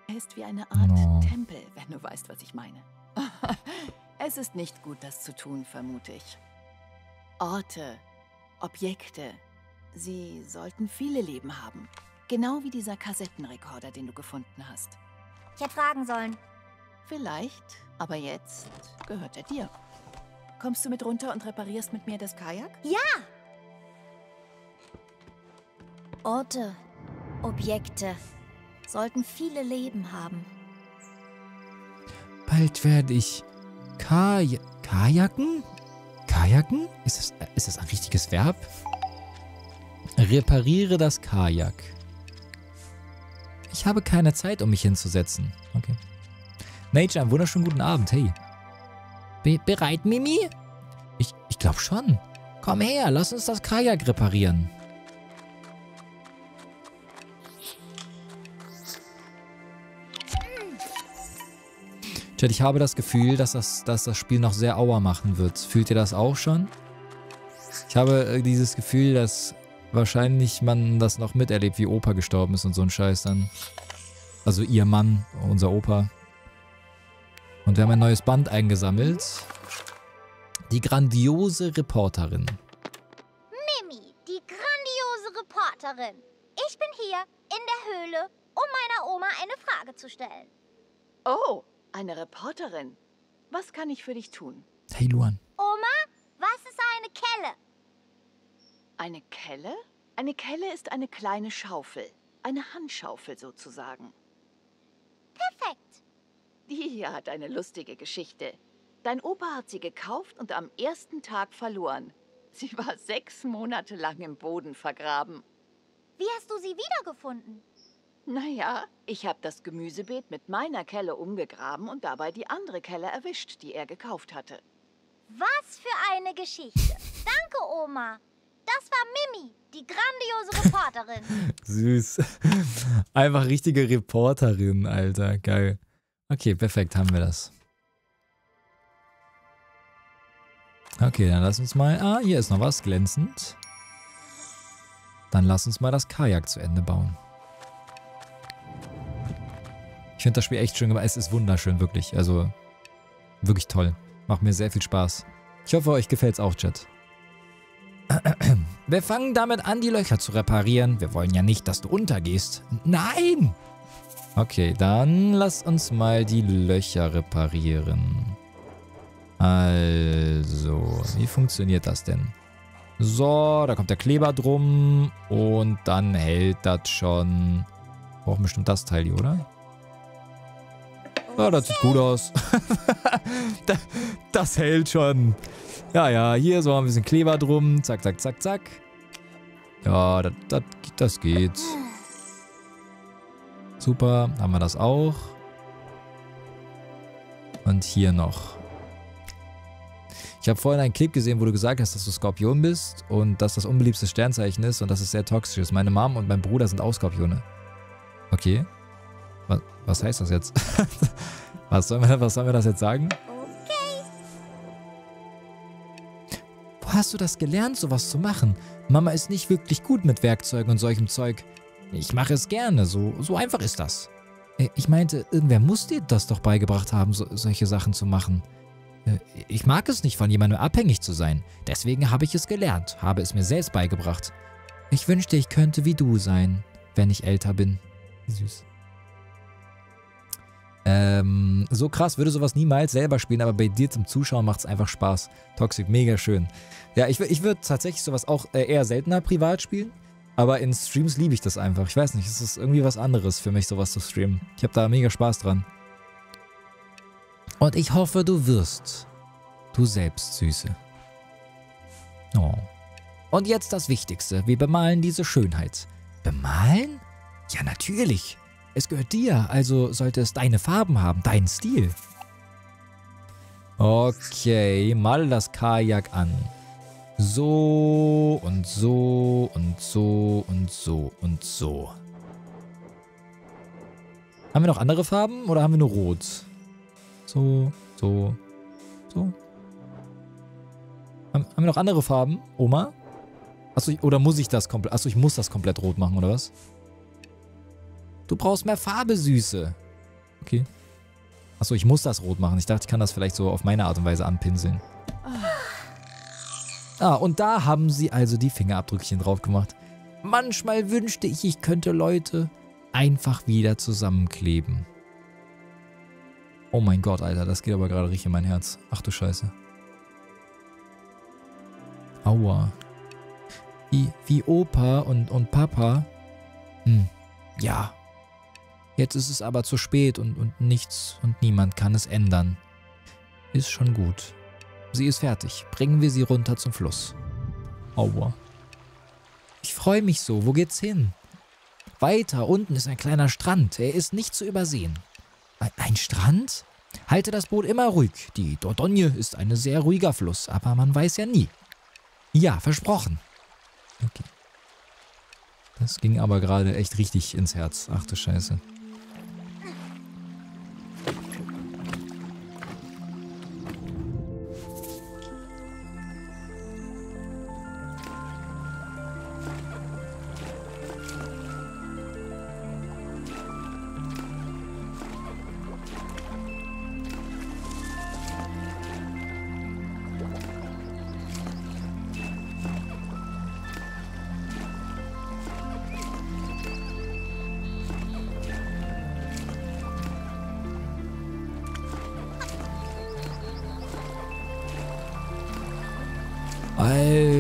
Er ist wie eine Art Oh. Tempel, wenn du weißt, was ich meine. es ist nicht gut, das zu tun, vermute ich. Orte, Objekte, sie sollten viele Leben haben. Genau wie dieser Kassettenrekorder, den du gefunden hast. ich hätte fragen sollen. Vielleicht, aber jetzt gehört er dir. Kommst du mit runter und reparierst mit mir das Kajak? Orte, Objekte sollten viele Leben haben. Bald werde ich Kaj Kajaken? Kajaken? Ist das, ist das ein richtiges Verb? Repariere das Kajak. Ich habe keine Zeit, um mich hinzusetzen. Okay. Nature, einen wunderschönen guten Abend. Hey. Be bereit, Mimi? Ich, ich glaube schon. Komm her, lass uns das Kajak reparieren. Chat, ich habe das Gefühl, dass das, dass das Spiel noch sehr auer machen wird. Fühlt ihr das auch schon? Ich habe äh, dieses Gefühl, dass wahrscheinlich man das noch miterlebt, wie Opa gestorben ist und so ein Scheiß dann. Also ihr Mann, unser Opa. Und wir haben ein neues Band eingesammelt. Die grandiose Reporterin. Mimi, die grandiose Reporterin. Ich bin hier in der Höhle, um meiner Oma eine Frage zu stellen. Oh, eine Reporterin. Was kann ich für dich tun? Hey Luan. Oma, was ist eine Kelle? Eine Kelle? Eine Kelle ist eine kleine Schaufel. Eine Handschaufel sozusagen. Perfekt. Die hier hat eine lustige Geschichte. Dein Opa hat sie gekauft und am ersten Tag verloren. Sie war sechs Monate lang im Boden vergraben. Wie hast du sie wiedergefunden? Naja, ich habe das Gemüsebeet mit meiner Kelle umgegraben und dabei die andere Kelle erwischt, die er gekauft hatte. Was für eine Geschichte. Danke, Oma. Das war Mimi, die grandiose Reporterin. Süß. Einfach richtige Reporterin, Alter. Geil. Okay, perfekt, haben wir das. Okay, dann lass uns mal... Ah, hier ist noch was, glänzend. Dann lass uns mal das Kajak zu Ende bauen. Finde das Spiel echt schön gemacht. Es ist wunderschön, wirklich. Also, wirklich toll. Macht mir sehr viel Spaß. Ich hoffe, euch gefällt es auch, Chat. Wir fangen damit an, die Löcher zu reparieren. Wir wollen ja nicht, dass du untergehst. Nein! Okay, dann lass uns mal die Löcher reparieren. Also, wie funktioniert das denn? So, da kommt der Kleber drum und dann hält das schon. Brauchen bestimmt das Teil hier, oder? Ja, das sieht gut aus. das hält schon. Ja, ja, hier so ein bisschen Kleber drum. Zack, zack, zack, zack. Ja, das, das, das geht. Super, haben wir das auch. Und hier noch. Ich habe vorhin einen Clip gesehen, wo du gesagt hast, dass du Skorpion bist und dass das unbeliebste Sternzeichen ist und dass es sehr toxisch ist. Meine Mom und mein Bruder sind auch Skorpione. Okay. Was, was heißt das jetzt? was, sollen wir, was sollen wir das jetzt sagen? Okay. Wo hast du das gelernt, sowas zu machen? Mama ist nicht wirklich gut mit Werkzeugen und solchem Zeug. Ich mache es gerne, so, so einfach ist das. Äh, ich meinte, irgendwer muss dir das doch beigebracht haben, so, solche Sachen zu machen. Äh, ich mag es nicht, von jemandem abhängig zu sein. Deswegen habe ich es gelernt, habe es mir selbst beigebracht. Ich wünschte, ich könnte wie du sein, wenn ich älter bin. Süß. Ähm, so krass, würde sowas niemals selber spielen, aber bei dir zum Zuschauen macht es einfach Spaß. Toxic, mega schön. Ja, ich, ich würde tatsächlich sowas auch äh, eher seltener privat spielen, aber in Streams liebe ich das einfach. Ich weiß nicht, es ist irgendwie was anderes für mich, sowas zu streamen. Ich habe da mega Spaß dran. Und ich hoffe, du wirst. Du selbst, Süße. Oh. Und jetzt das Wichtigste. Wir bemalen diese Schönheit. Bemalen? Ja, natürlich. Es gehört dir, also sollte es deine Farben haben, deinen Stil. Okay, mal das Kajak an. So und so und so und so und so. Haben wir noch andere Farben oder haben wir nur Rot? So, so, so. Haben, wir noch andere Farben, Oma? Achso, oder muss ich das komplett... Achso, ich muss das komplett rot machen, oder was? Du brauchst mehr Farbe, Süße. Okay. Achso, ich muss das rot machen. Ich dachte, ich kann das vielleicht so auf meine Art und Weise anpinseln. Ah, und da haben sie also die Fingerabdrückchen drauf gemacht. Manchmal wünschte ich, ich könnte Leute einfach wieder zusammenkleben. Oh mein Gott, Alter, das geht aber gerade richtig in mein Herz. Ach du Scheiße. Aua. Wie, wie Opa und, und Papa. Hm, ja. Jetzt ist es aber zu spät und, und nichts und niemand kann es ändern. Ist schon gut. Sie ist fertig. Bringen wir sie runter zum Fluss. Aua. Ich freue mich so. Wo geht's hin? Weiter unten ist ein kleiner Strand. Er ist nicht zu übersehen. Ein Strand? Halte das Boot immer ruhig. Die Dordogne ist ein sehr ruhiger Fluss, aber man weiß ja nie. Ja, versprochen. Okay. Das ging aber gerade echt richtig ins Herz. Ach du Scheiße.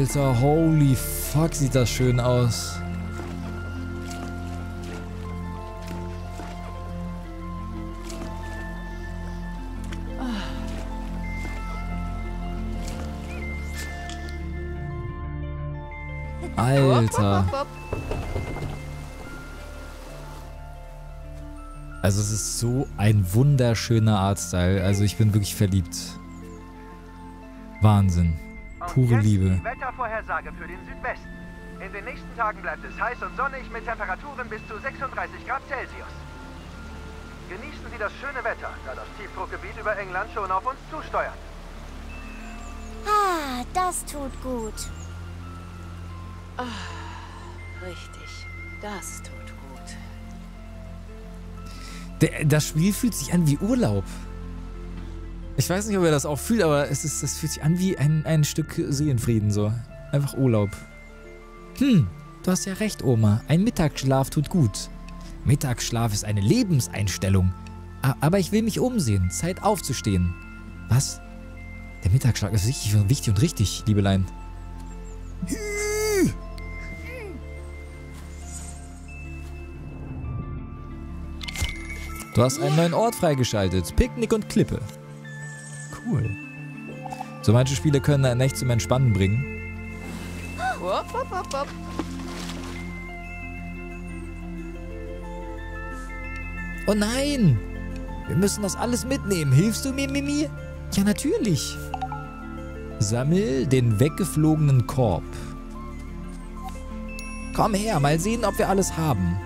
Alter, holy fuck, sieht das schön aus. Alter. Also es ist so ein wunderschöner Artstyle. Also ich bin wirklich verliebt. Wahnsinn. Pure jetzt Liebe. Wettervorhersage für den Südwesten. In den nächsten Tagen bleibt es heiß und sonnig mit Temperaturen bis zu 36 Grad Celsius. Genießen Sie das schöne Wetter, da das Tiefdruckgebiet über England schon auf uns zusteuert. Ah, das tut gut. Richtig. Das tut gut. Das Spiel fühlt sich an wie Urlaub. Ich weiß nicht, ob er das auch fühlt, aber es, ist, es fühlt sich an wie ein, ein Stück Seelenfrieden so. Einfach Urlaub. Hm, du hast ja recht, Oma. Ein Mittagsschlaf tut gut. Mittagsschlaf ist eine Lebenseinstellung. Aber ich will mich umsehen. Zeit aufzustehen. Was? Der Mittagsschlaf ist wichtig, wichtig und richtig, Liebelein. Du hast einen neuen Ort freigeschaltet. Picknick und Klippe. Cool. So manche Spiele können einen echt zum Entspannen bringen. Wupp, wupp, wupp, wupp. Oh nein! Wir müssen das alles mitnehmen. Hilfst du mir, Mimi? Ja, natürlich. Sammel den weggeflogenen Korb. Komm her, mal sehen, ob wir alles haben.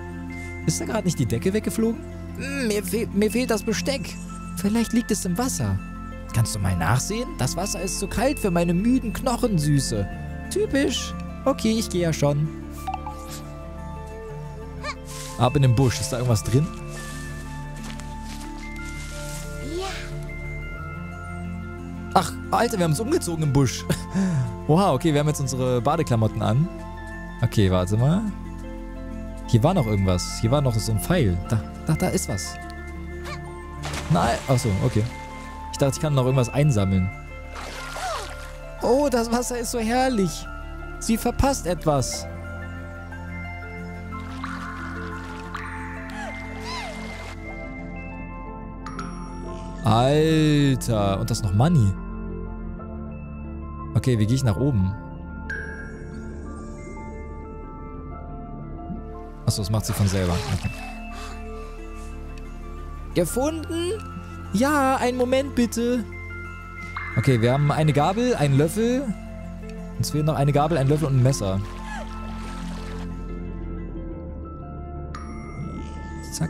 Ist da gerade nicht die Decke weggeflogen? Hm, mir, fehl, mir fehlt das Besteck. Vielleicht liegt es im Wasser. Kannst du mal nachsehen? Das Wasser ist zu kalt für meine müden Knochen, Süße. Typisch. Okay, ich gehe ja schon. Ab in den Busch. Ist da irgendwas drin? Ja. Ach, Alter, wir haben uns umgezogen im Busch. Oha, okay, wir haben jetzt unsere Badeklamotten an. Okay, warte mal. Hier war noch irgendwas. Hier war noch so ein Pfeil. Da, da, da ist was. Nein, achso, okay. Ich dachte, ich kann noch irgendwas einsammeln. Oh, das Wasser ist so herrlich. Sie verpasst etwas. Alter, und das ist noch Money. Okay, wie gehe ich nach oben? Achso, das macht sie von selber. Okay. Gefunden? Ja, einen Moment bitte. Okay, wir haben eine Gabel, einen Löffel. Uns fehlen noch eine Gabel, ein Löffel und ein Messer. Zack.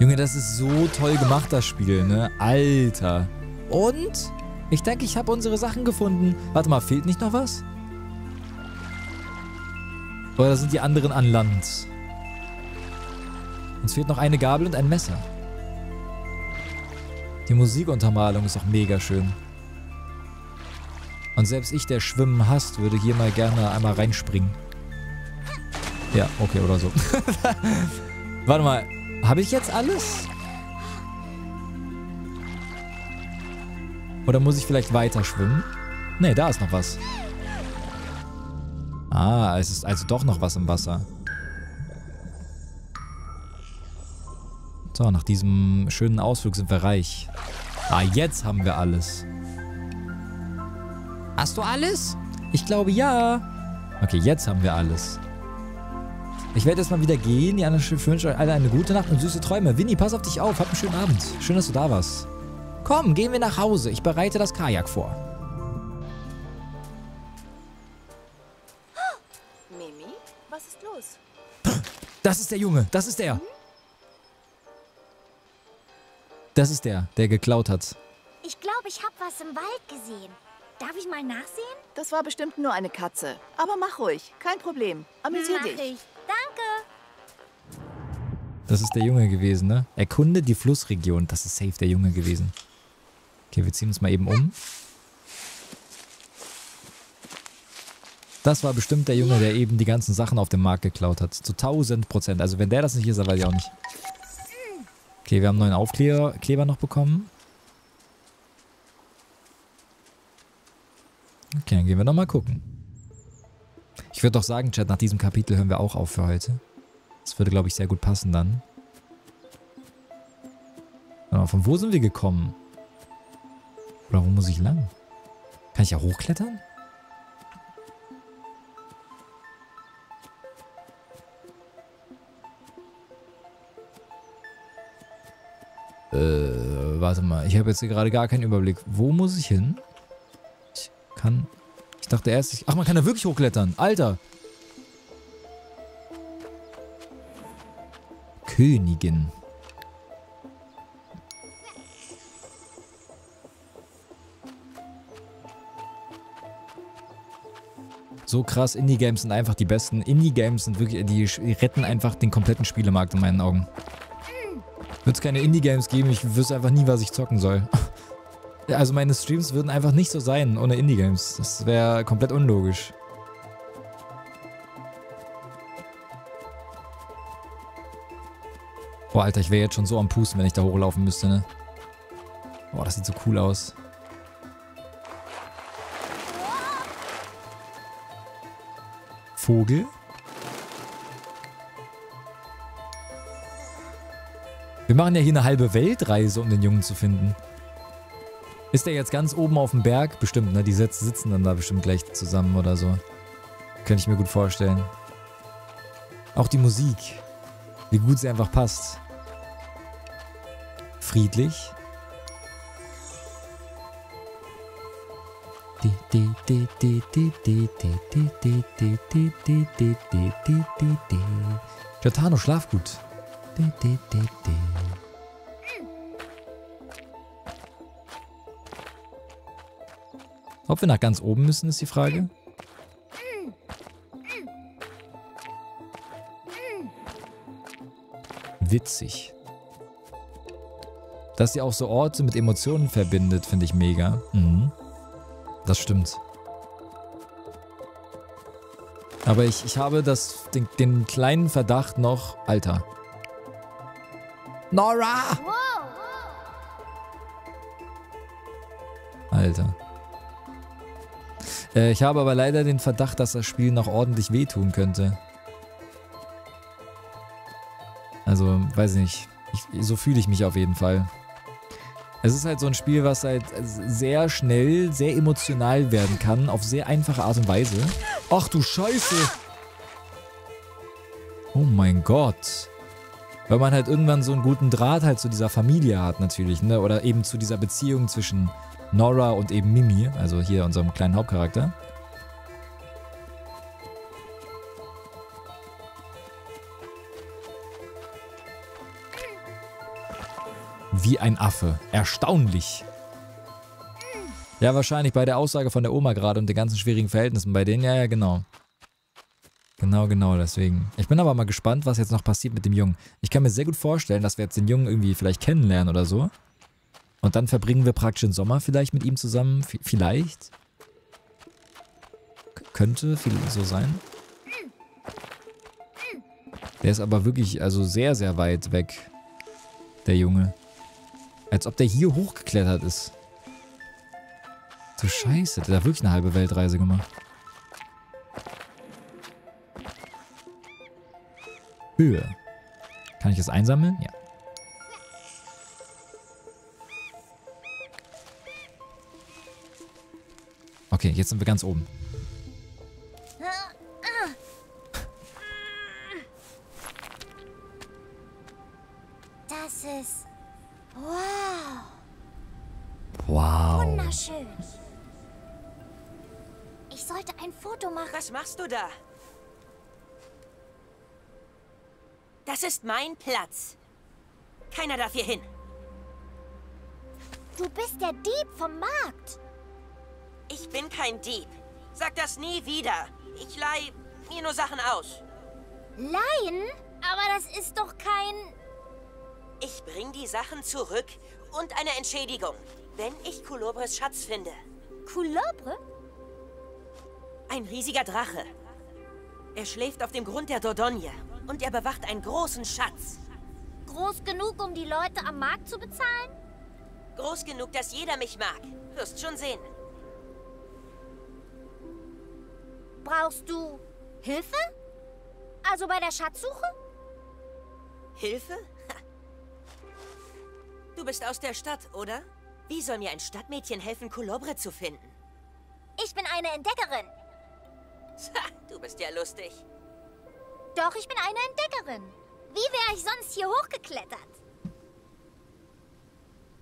Junge, das ist so toll gemacht, das Spiel, ne? Alter. Und? Ich denke, ich habe unsere Sachen gefunden. Warte mal, fehlt nicht noch was? Oder sind die anderen an Land? Uns fehlt noch eine Gabel und ein Messer. Die Musikuntermalung ist auch mega schön. Und selbst ich, der Schwimmen hasst, würde hier mal gerne einmal reinspringen. Ja, okay, oder so. Warte mal, habe ich jetzt alles? Oder muss ich vielleicht weiter schwimmen? Nee, da ist noch was. Ah, es ist also doch noch was im Wasser. So, nach diesem schönen Ausflug sind wir reich. Ah, jetzt haben wir alles. Hast du alles? Ich glaube ja. Okay, jetzt haben wir alles. Ich werde jetzt mal wieder gehen. Die anderen wünschen euch alle eine gute Nacht und süße Träume. Winnie, pass auf dich auf. Hab einen schönen Abend. Schön, dass du da warst. Komm, gehen wir nach Hause. Ich bereite das Kajak vor. Mimi, was ist los? Das ist der Junge. Das ist der. Das ist der, der geklaut hat. Ich glaube, ich habe was im Wald gesehen. Darf ich mal nachsehen? Das war bestimmt nur eine Katze. Aber mach ruhig, kein Problem. Amüsier Mach dich. ich. Danke. Das ist der Junge gewesen, ne? Erkunde die Flussregion. Das ist safe der Junge gewesen. Okay, wir ziehen uns mal eben um. Das war bestimmt der Junge, der eben die ganzen Sachen auf dem Markt geklaut hat. Zu 1000 Prozent. Also wenn der das nicht ist, dann weiß ich auch nicht. Okay, wir haben einen neuen Aufkleber Kleber noch bekommen. Okay, dann gehen wir noch mal gucken. Ich würde doch sagen, Chat, nach diesem Kapitel hören wir auch auf für heute. Das würde, glaube ich, sehr gut passen dann. Mal, von wo sind wir gekommen? Oder wo muss ich lang? Kann ich ja hochklettern? Äh, warte mal. Ich habe jetzt hier gerade gar keinen Überblick. Wo muss ich hin? kann... Ich dachte erst... Ich, ach, man kann da wirklich hochklettern. Alter. Königin. So krass, Indie-Games sind einfach die besten. Indie-Games sind wirklich, die retten einfach den kompletten Spielemarkt in meinen Augen. Wird es keine Indie-Games geben, ich wüsste einfach nie, was ich zocken soll. Also meine Streams würden einfach nicht so sein ohne Indie-Games. Das wäre komplett unlogisch. Boah, Alter, ich wäre jetzt schon so am Pusten, wenn ich da hochlaufen müsste, ne? Boah, das sieht so cool aus. Vogel. Wir machen ja hier eine halbe Weltreise, um den Jungen zu finden. Ist der jetzt ganz oben auf dem Berg? Bestimmt, ne? Die sitzen dann da bestimmt gleich zusammen oder so. Könnte ich mir gut vorstellen. Auch die Musik. Wie gut sie einfach passt. Friedlich. Giordano, schlaf gut. Ob wir nach ganz oben müssen, ist die Frage. Witzig. Dass sie auch so Orte mit Emotionen verbindet, finde ich mega. Mhm. Das stimmt. Aber ich, ich habe das, den, den kleinen Verdacht noch... Alter. Nora! Alter. Äh, ich habe aber leider den Verdacht, dass das Spiel noch ordentlich wehtun könnte. Also, weiß nicht. Ich, so fühle ich mich auf jeden Fall. Es ist halt so ein Spiel, was halt sehr schnell, sehr emotional werden kann, auf sehr einfache Art und Weise. Ach du Scheiße! Oh mein Gott. Weil man halt irgendwann so einen guten Draht halt zu dieser Familie hat natürlich, ne? Oder eben zu dieser Beziehung zwischen Nora und eben Mimi, also hier unserem kleinen Hauptcharakter. Wie ein Affe. Erstaunlich. Ja, wahrscheinlich bei der Aussage von der Oma gerade und den ganzen schwierigen Verhältnissen bei denen. Ja, ja, genau. Genau, genau, deswegen. Ich bin aber mal gespannt, was jetzt noch passiert mit dem Jungen. Ich kann mir sehr gut vorstellen, dass wir jetzt den Jungen irgendwie vielleicht kennenlernen oder so. Und dann verbringen wir praktisch den Sommer vielleicht mit ihm zusammen. V vielleicht. K könnte so sein. Der ist aber wirklich, also sehr, sehr weit weg. Der Junge. Als ob der hier hochgeklettert ist. So scheiße, der hat wirklich eine halbe Weltreise gemacht. Höhe. Kann ich das einsammeln? Ja. Okay, jetzt sind wir ganz oben. Das ist Wow. Wow. Wunderschön. Ich sollte ein Foto machen. Was machst du da? Das ist mein Platz. Keiner darf hier hin. Du bist der Dieb vom Markt. Ich bin kein Dieb. Sag das nie wieder. Ich leih mir nur Sachen aus. Leihen? Aber das ist doch kein... Ich bring die Sachen zurück und eine Entschädigung, wenn ich Kulobres Schatz finde. Kulobre? Ein riesiger Drache. Er schläft auf dem Grund der Dordogne und er bewacht einen großen Schatz. Groß genug, um die Leute am Markt zu bezahlen? Groß genug, dass jeder mich mag. Wirst schon sehen. Brauchst du Hilfe? Also bei der Schatzsuche? Hilfe? Du bist aus der Stadt, oder? Wie soll mir ein Stadtmädchen helfen, Kulobre zu finden? Ich bin eine Entdeckerin. Ha, du bist ja lustig. Doch, ich bin eine Entdeckerin. Wie wäre ich sonst hier hochgeklettert?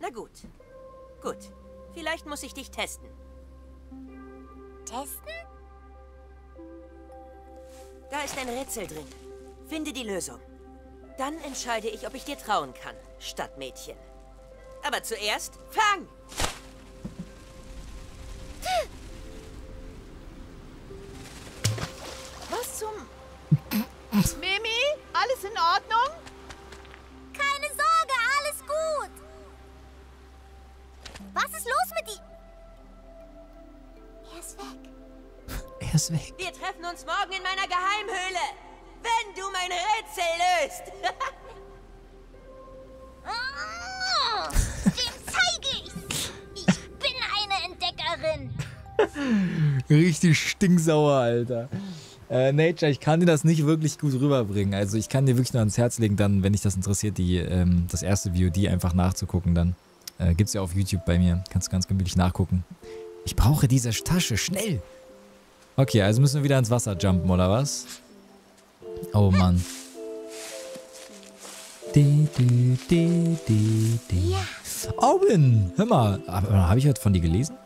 Na gut. Gut. Vielleicht muss ich dich testen. testen? Da ist ein Rätsel drin. Finde die Lösung. Dann entscheide ich, ob ich dir trauen kann, Stadtmädchen. Aber zuerst, fang! Was zum... Mimi, alles in Ordnung? Keine Sorge, alles gut. Was ist los mit ihm? Er ist weg. Er ist weg. Wir treffen uns morgen in meiner Geheimhöhle. Wenn du mein Rätsel löst. Ah, Dem zeige ich's. Ich bin eine Entdeckerin. Richtig stinksauer, Alter. Äh, Nature, ich kann dir das nicht wirklich gut rüberbringen. Also ich kann dir wirklich nur ans Herz legen, dann, wenn dich das interessiert, die, ähm, das erste VOD einfach nachzugucken. Dann äh, gibt's ja auf YouTube bei mir. Kannst du ganz gemütlich nachgucken. Ich brauche diese Tasche, schnell. Okay, also müssen wir wieder ins Wasser jumpen, oder was? Oh Mann. Di, di, di, di, di. Owen, hör mal, habe ich heute von dir gelesen?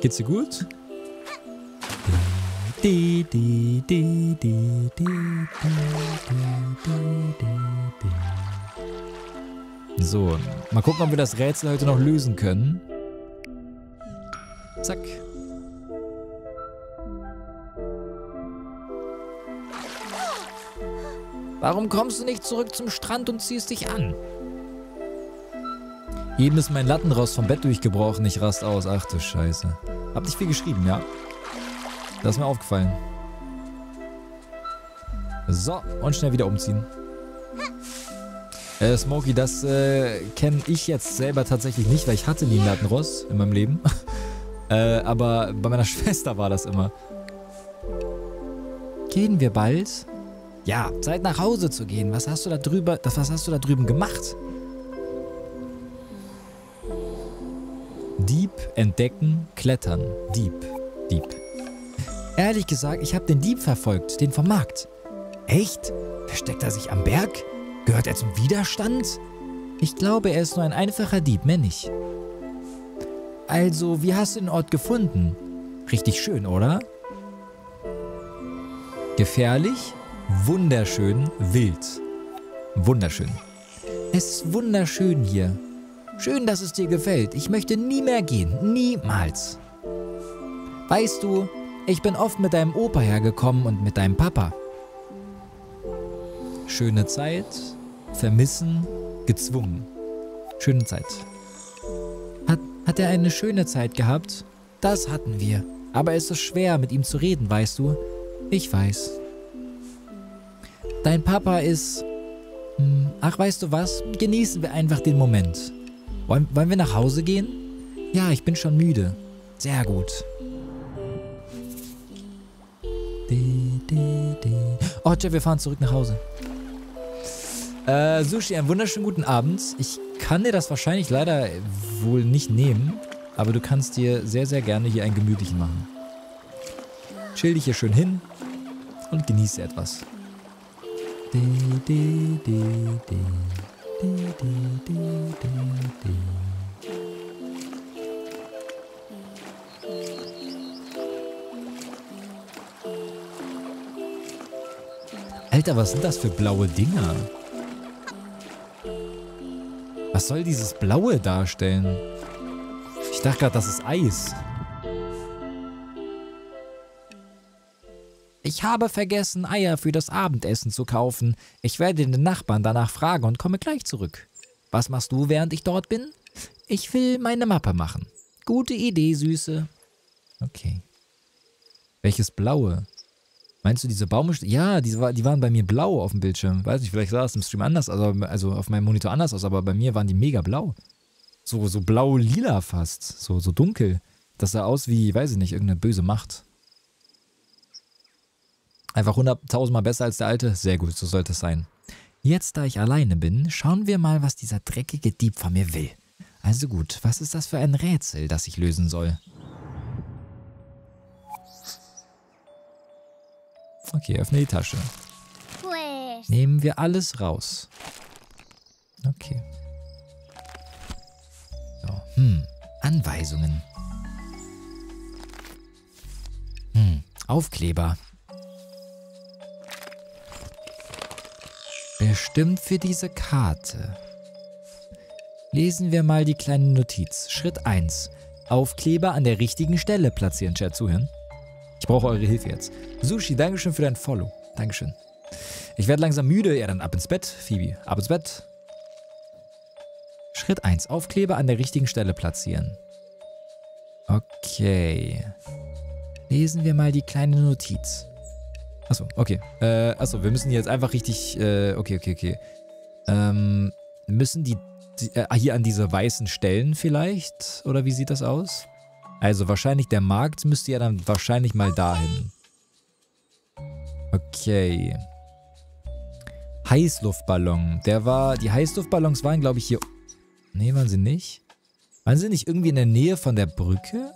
Geht's dir gut? So, mal gucken, ob wir das Rätsel heute noch lösen können. Zack. Warum kommst du nicht zurück zum Strand und ziehst dich an? Eben ist mein Lattenrost vom Bett durchgebrochen. Ich rast aus. Ach du Scheiße. Hab dich viel geschrieben, ja? Das ist mir aufgefallen. So, und schnell wieder umziehen. Äh, Smokey, das äh, kenne ich jetzt selber tatsächlich nicht, weil ich hatte nie einen Lattenrost in meinem Leben. äh, aber bei meiner Schwester war das immer. Gehen wir bald? Ja, Zeit nach Hause zu gehen. Was hast du da drüber, das, was hast du da drüben gemacht? Dieb, entdecken, klettern. Dieb, Dieb. Ehrlich gesagt, ich habe den Dieb verfolgt, den vom Markt. Echt? Versteckt er sich am Berg? Gehört er zum Widerstand? Ich glaube, er ist nur ein einfacher Dieb, mehr nicht. Also, wie hast du den Ort gefunden? Richtig schön, oder? Gefährlich? Wunderschön, wild. Wunderschön. Es ist wunderschön hier. Schön, dass es dir gefällt. Ich möchte nie mehr gehen. Niemals. Weißt du, ich bin oft mit deinem Opa hergekommen und mit deinem Papa. Schöne Zeit, vermissen, gezwungen. Schöne Zeit. Hat, hat er eine schöne Zeit gehabt? Das hatten wir. Aber es ist schwer, mit ihm zu reden, weißt du? Ich weiß. Dein Papa ist... Hm, Ach, weißt du was? Genießen wir einfach den Moment. Wollen, wollen wir nach Hause gehen? Ja, ich bin schon müde. Sehr gut. Oh, Jeff, wir fahren zurück nach Hause. Äh, Sushi, einen wunderschönen guten Abend. Ich kann dir das wahrscheinlich leider wohl nicht nehmen, aber du kannst dir sehr, sehr gerne hier einen gemütlichen machen. Chill dich hier schön hin und genieße etwas. Di, di, di, Alter, was sind das für blaue Dinger? Was soll dieses Blaue darstellen? Ich dachte gerade, das ist Eis. Ich habe vergessen, Eier für das Abendessen zu kaufen. Ich werde den Nachbarn danach fragen und komme gleich zurück. Was machst du, während ich dort bin? Ich will meine Mappe machen. Gute Idee, Süße. Okay. Welches Blaue? Meinst du diese Baumstämme? Ja, die, die waren bei mir blau auf dem Bildschirm. Weiß nicht, vielleicht sah es im Stream anders, also, also auf meinem Monitor anders aus, aber bei mir waren die mega blau. So, so blau-lila fast. So, so dunkel. Das sah aus wie, weiß ich nicht, irgendeine böse Macht. Einfach hunderttausendmal besser als der alte? Sehr gut, so sollte es sein. Jetzt, da ich alleine bin, schauen wir mal, was dieser dreckige Dieb von mir will. Also gut, was ist das für ein Rätsel, das ich lösen soll? Okay, öffne die Tasche. Nehmen wir alles raus. Okay. So, hm. Anweisungen. Hm. Aufkleber. Bestimmt für diese Karte. Lesen wir mal die kleine Notiz. Schritt 1. Aufkleber an der richtigen Stelle platzieren. Chat, zuhören. Ich brauche eure Hilfe jetzt. Sushi, Dankeschön für dein Follow. Dankeschön. Ich werde langsam müde. Ja, dann ab ins Bett. Phoebe, ab ins Bett. Schritt 1. Aufkleber an der richtigen Stelle platzieren. Okay. Lesen wir mal die kleine Notiz. Achso, okay. Äh, achso, wir müssen jetzt einfach richtig. Äh, okay, okay, okay. Ähm, müssen die, die äh, hier an diese weißen Stellen vielleicht? Oder wie sieht das aus? Also wahrscheinlich der Markt müsste ja dann wahrscheinlich mal dahin. Okay. Heißluftballon. Der war. Die Heißluftballons waren, glaube ich, hier. Nee, waren sie nicht? Waren sie nicht irgendwie in der Nähe von der Brücke?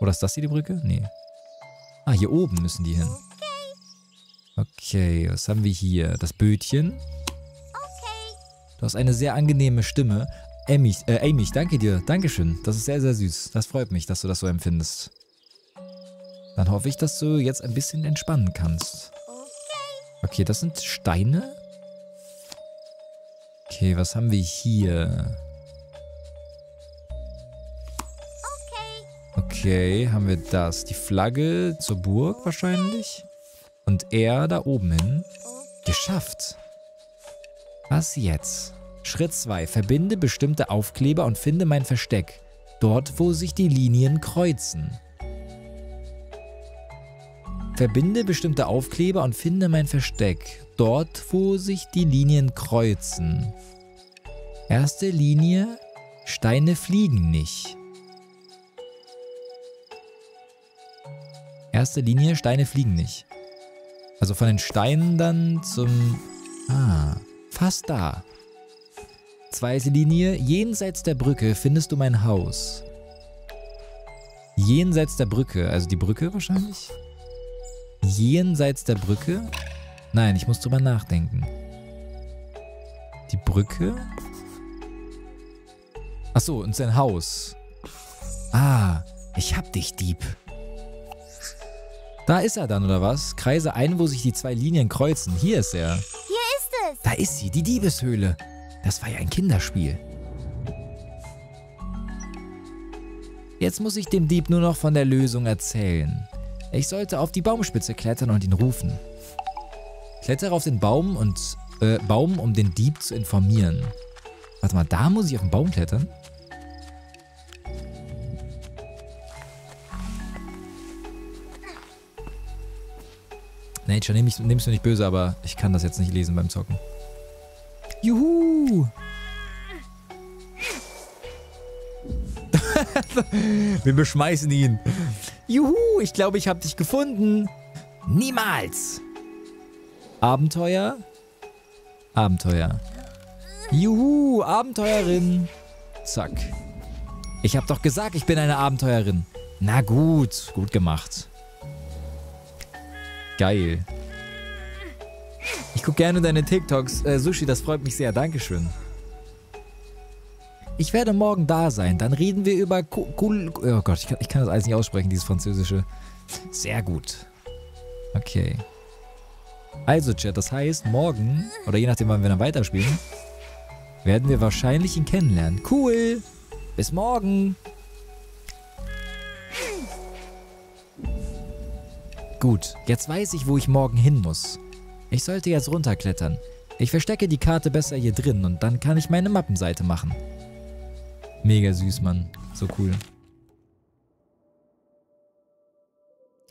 Oder ist das hier die Brücke? Nee. Ah, hier oben müssen die hin. Okay, was haben wir hier? Das Bötchen. Du hast eine sehr angenehme Stimme. Amy, äh, Amy, danke dir. Dankeschön. Das ist sehr, sehr süß. Das freut mich, dass du das so empfindest. Dann hoffe ich, dass du jetzt ein bisschen entspannen kannst. Okay, das sind Steine. Okay, was haben wir hier? Okay, haben wir das. Die Flagge zur Burg wahrscheinlich. Und er da oben hin. Geschafft. Was jetzt? Schritt 2. Verbinde bestimmte Aufkleber und finde mein Versteck. Dort, wo sich die Linien kreuzen. Verbinde bestimmte Aufkleber und finde mein Versteck. Dort, wo sich die Linien kreuzen. Erste Linie. Steine fliegen nicht. Erste Linie, Steine fliegen nicht. Also von den Steinen dann zum... Ah, fast da. Zweite Linie, jenseits der Brücke findest du mein Haus. Jenseits der Brücke, also die Brücke wahrscheinlich? Jenseits der Brücke? Nein, ich muss drüber nachdenken. Die Brücke? Achso, und sein Haus. Ah, ich hab dich, Dieb. Da ist er dann, oder was? Kreise ein, wo sich die zwei Linien kreuzen. Hier ist er. Hier ist es. Da ist sie, die Diebeshöhle. Das war ja ein Kinderspiel. Jetzt muss ich dem Dieb nur noch von der Lösung erzählen. Ich sollte auf die Baumspitze klettern und ihn rufen. Klettere auf den Baum und äh, Baum, um den Dieb zu informieren. Warte mal, da muss ich auf den Baum klettern? Nature, nimm nimm's mir nicht böse, aber ich kann das jetzt nicht lesen beim Zocken. Juhu! Wir beschmeißen ihn. Juhu, ich glaube, ich habe dich gefunden. Niemals. Abenteuer? Abenteuer. Juhu, Abenteuerin. Zack. Ich habe doch gesagt, ich bin eine Abenteuerin. Na gut, gut gemacht. Geil. Ich gucke gerne deine TikToks. Äh, Sushi, das freut mich sehr. Dankeschön. Ich werde morgen da sein. Dann reden wir über cool. Oh Gott, ich kann, ich kann das alles nicht aussprechen, dieses Französische. Sehr gut. Okay. Also, Chat, das heißt, morgen, oder je nachdem, wann wir dann weiterspielen, werden wir wahrscheinlich ihn kennenlernen. Cool. Bis morgen. Gut, jetzt weiß ich, wo ich morgen hin muss. Ich sollte jetzt runterklettern. Ich verstecke die Karte besser hier drin und dann kann ich meine Mappenseite machen. Mega süß, Mann. So cool.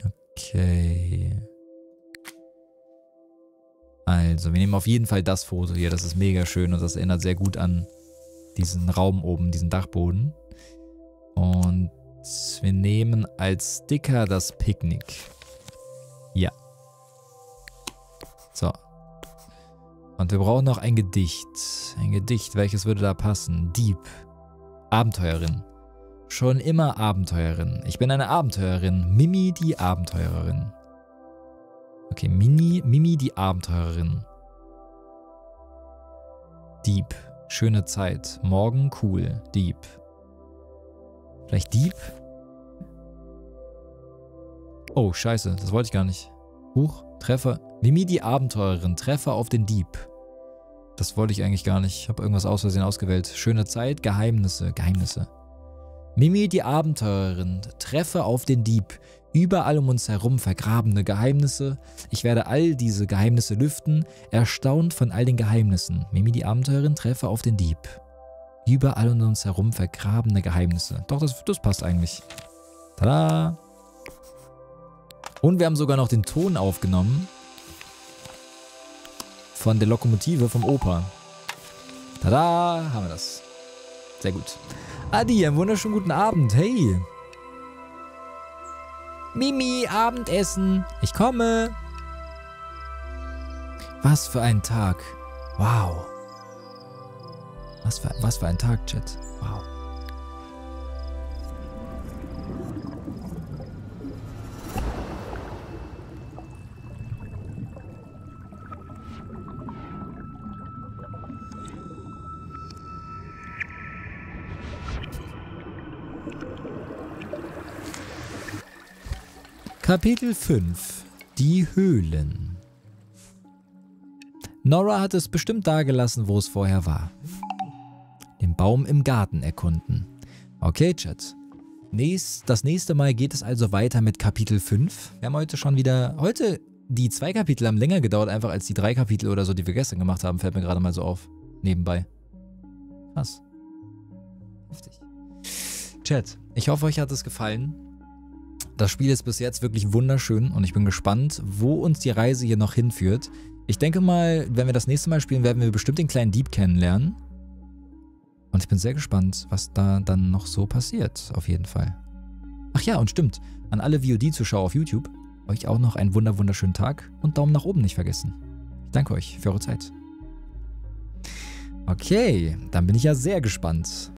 Okay. Also, wir nehmen auf jeden Fall das Foto hier. Das ist mega schön und das erinnert sehr gut an diesen Raum oben, diesen Dachboden. Und wir nehmen als Sticker das Picknick. Ja. So. Und wir brauchen noch ein Gedicht. Ein Gedicht, welches würde da passen? Dieb. Abenteuerin. Schon immer Abenteuerin. Ich bin eine Abenteuerin. Mimi die Abenteurerin. Okay, Mini, Mimi die Abenteurerin. Dieb. Schöne Zeit. Morgen cool. Dieb. Vielleicht Dieb? Oh, scheiße, das wollte ich gar nicht. Huch, Treffer. Mimi die Abenteurerin, Treffer auf den Dieb. Das wollte ich eigentlich gar nicht. Ich habe irgendwas aus Versehen ausgewählt. Schöne Zeit, Geheimnisse, Geheimnisse. Mimi die Abenteurerin, Treffer auf den Dieb. Überall um uns herum vergrabene Geheimnisse. Ich werde all diese Geheimnisse lüften, erstaunt von all den Geheimnissen. Mimi die Abenteurerin, Treffer auf den Dieb. Überall um uns herum vergrabene Geheimnisse. Doch, das, das passt eigentlich. Tada! Und wir haben sogar noch den Ton aufgenommen von der Lokomotive vom Opa. Tada, haben wir das. Sehr gut. Adi, einen wunderschönen guten Abend. Hey. Mimi, Abendessen. Ich komme. Was für ein Tag. Wow. Was für, was für ein Tag, Chat. Wow. Kapitel 5 Die Höhlen Nora hat es bestimmt dagelassen, wo es vorher war. Den Baum im Garten erkunden. Okay, Chat. Nächst, das nächste Mal geht es also weiter mit Kapitel 5. Wir haben heute schon wieder. Heute, die zwei Kapitel haben länger gedauert, einfach als die drei Kapitel oder so, die wir gestern gemacht haben, fällt mir gerade mal so auf. Nebenbei. Was? Heftig. Chat, ich hoffe, euch hat es gefallen. Das Spiel ist bis jetzt wirklich wunderschön und ich bin gespannt, wo uns die Reise hier noch hinführt. Ich denke mal, wenn wir das nächste Mal spielen, werden wir bestimmt den kleinen Dieb kennenlernen. Und ich bin sehr gespannt, was da dann noch so passiert, auf jeden Fall. Ach ja, und stimmt, an alle VOD-Zuschauer auf YouTube, euch auch noch einen wunder wunderschönen Tag und Daumen nach oben nicht vergessen. Ich danke euch für eure Zeit. Okay, dann bin ich ja sehr gespannt.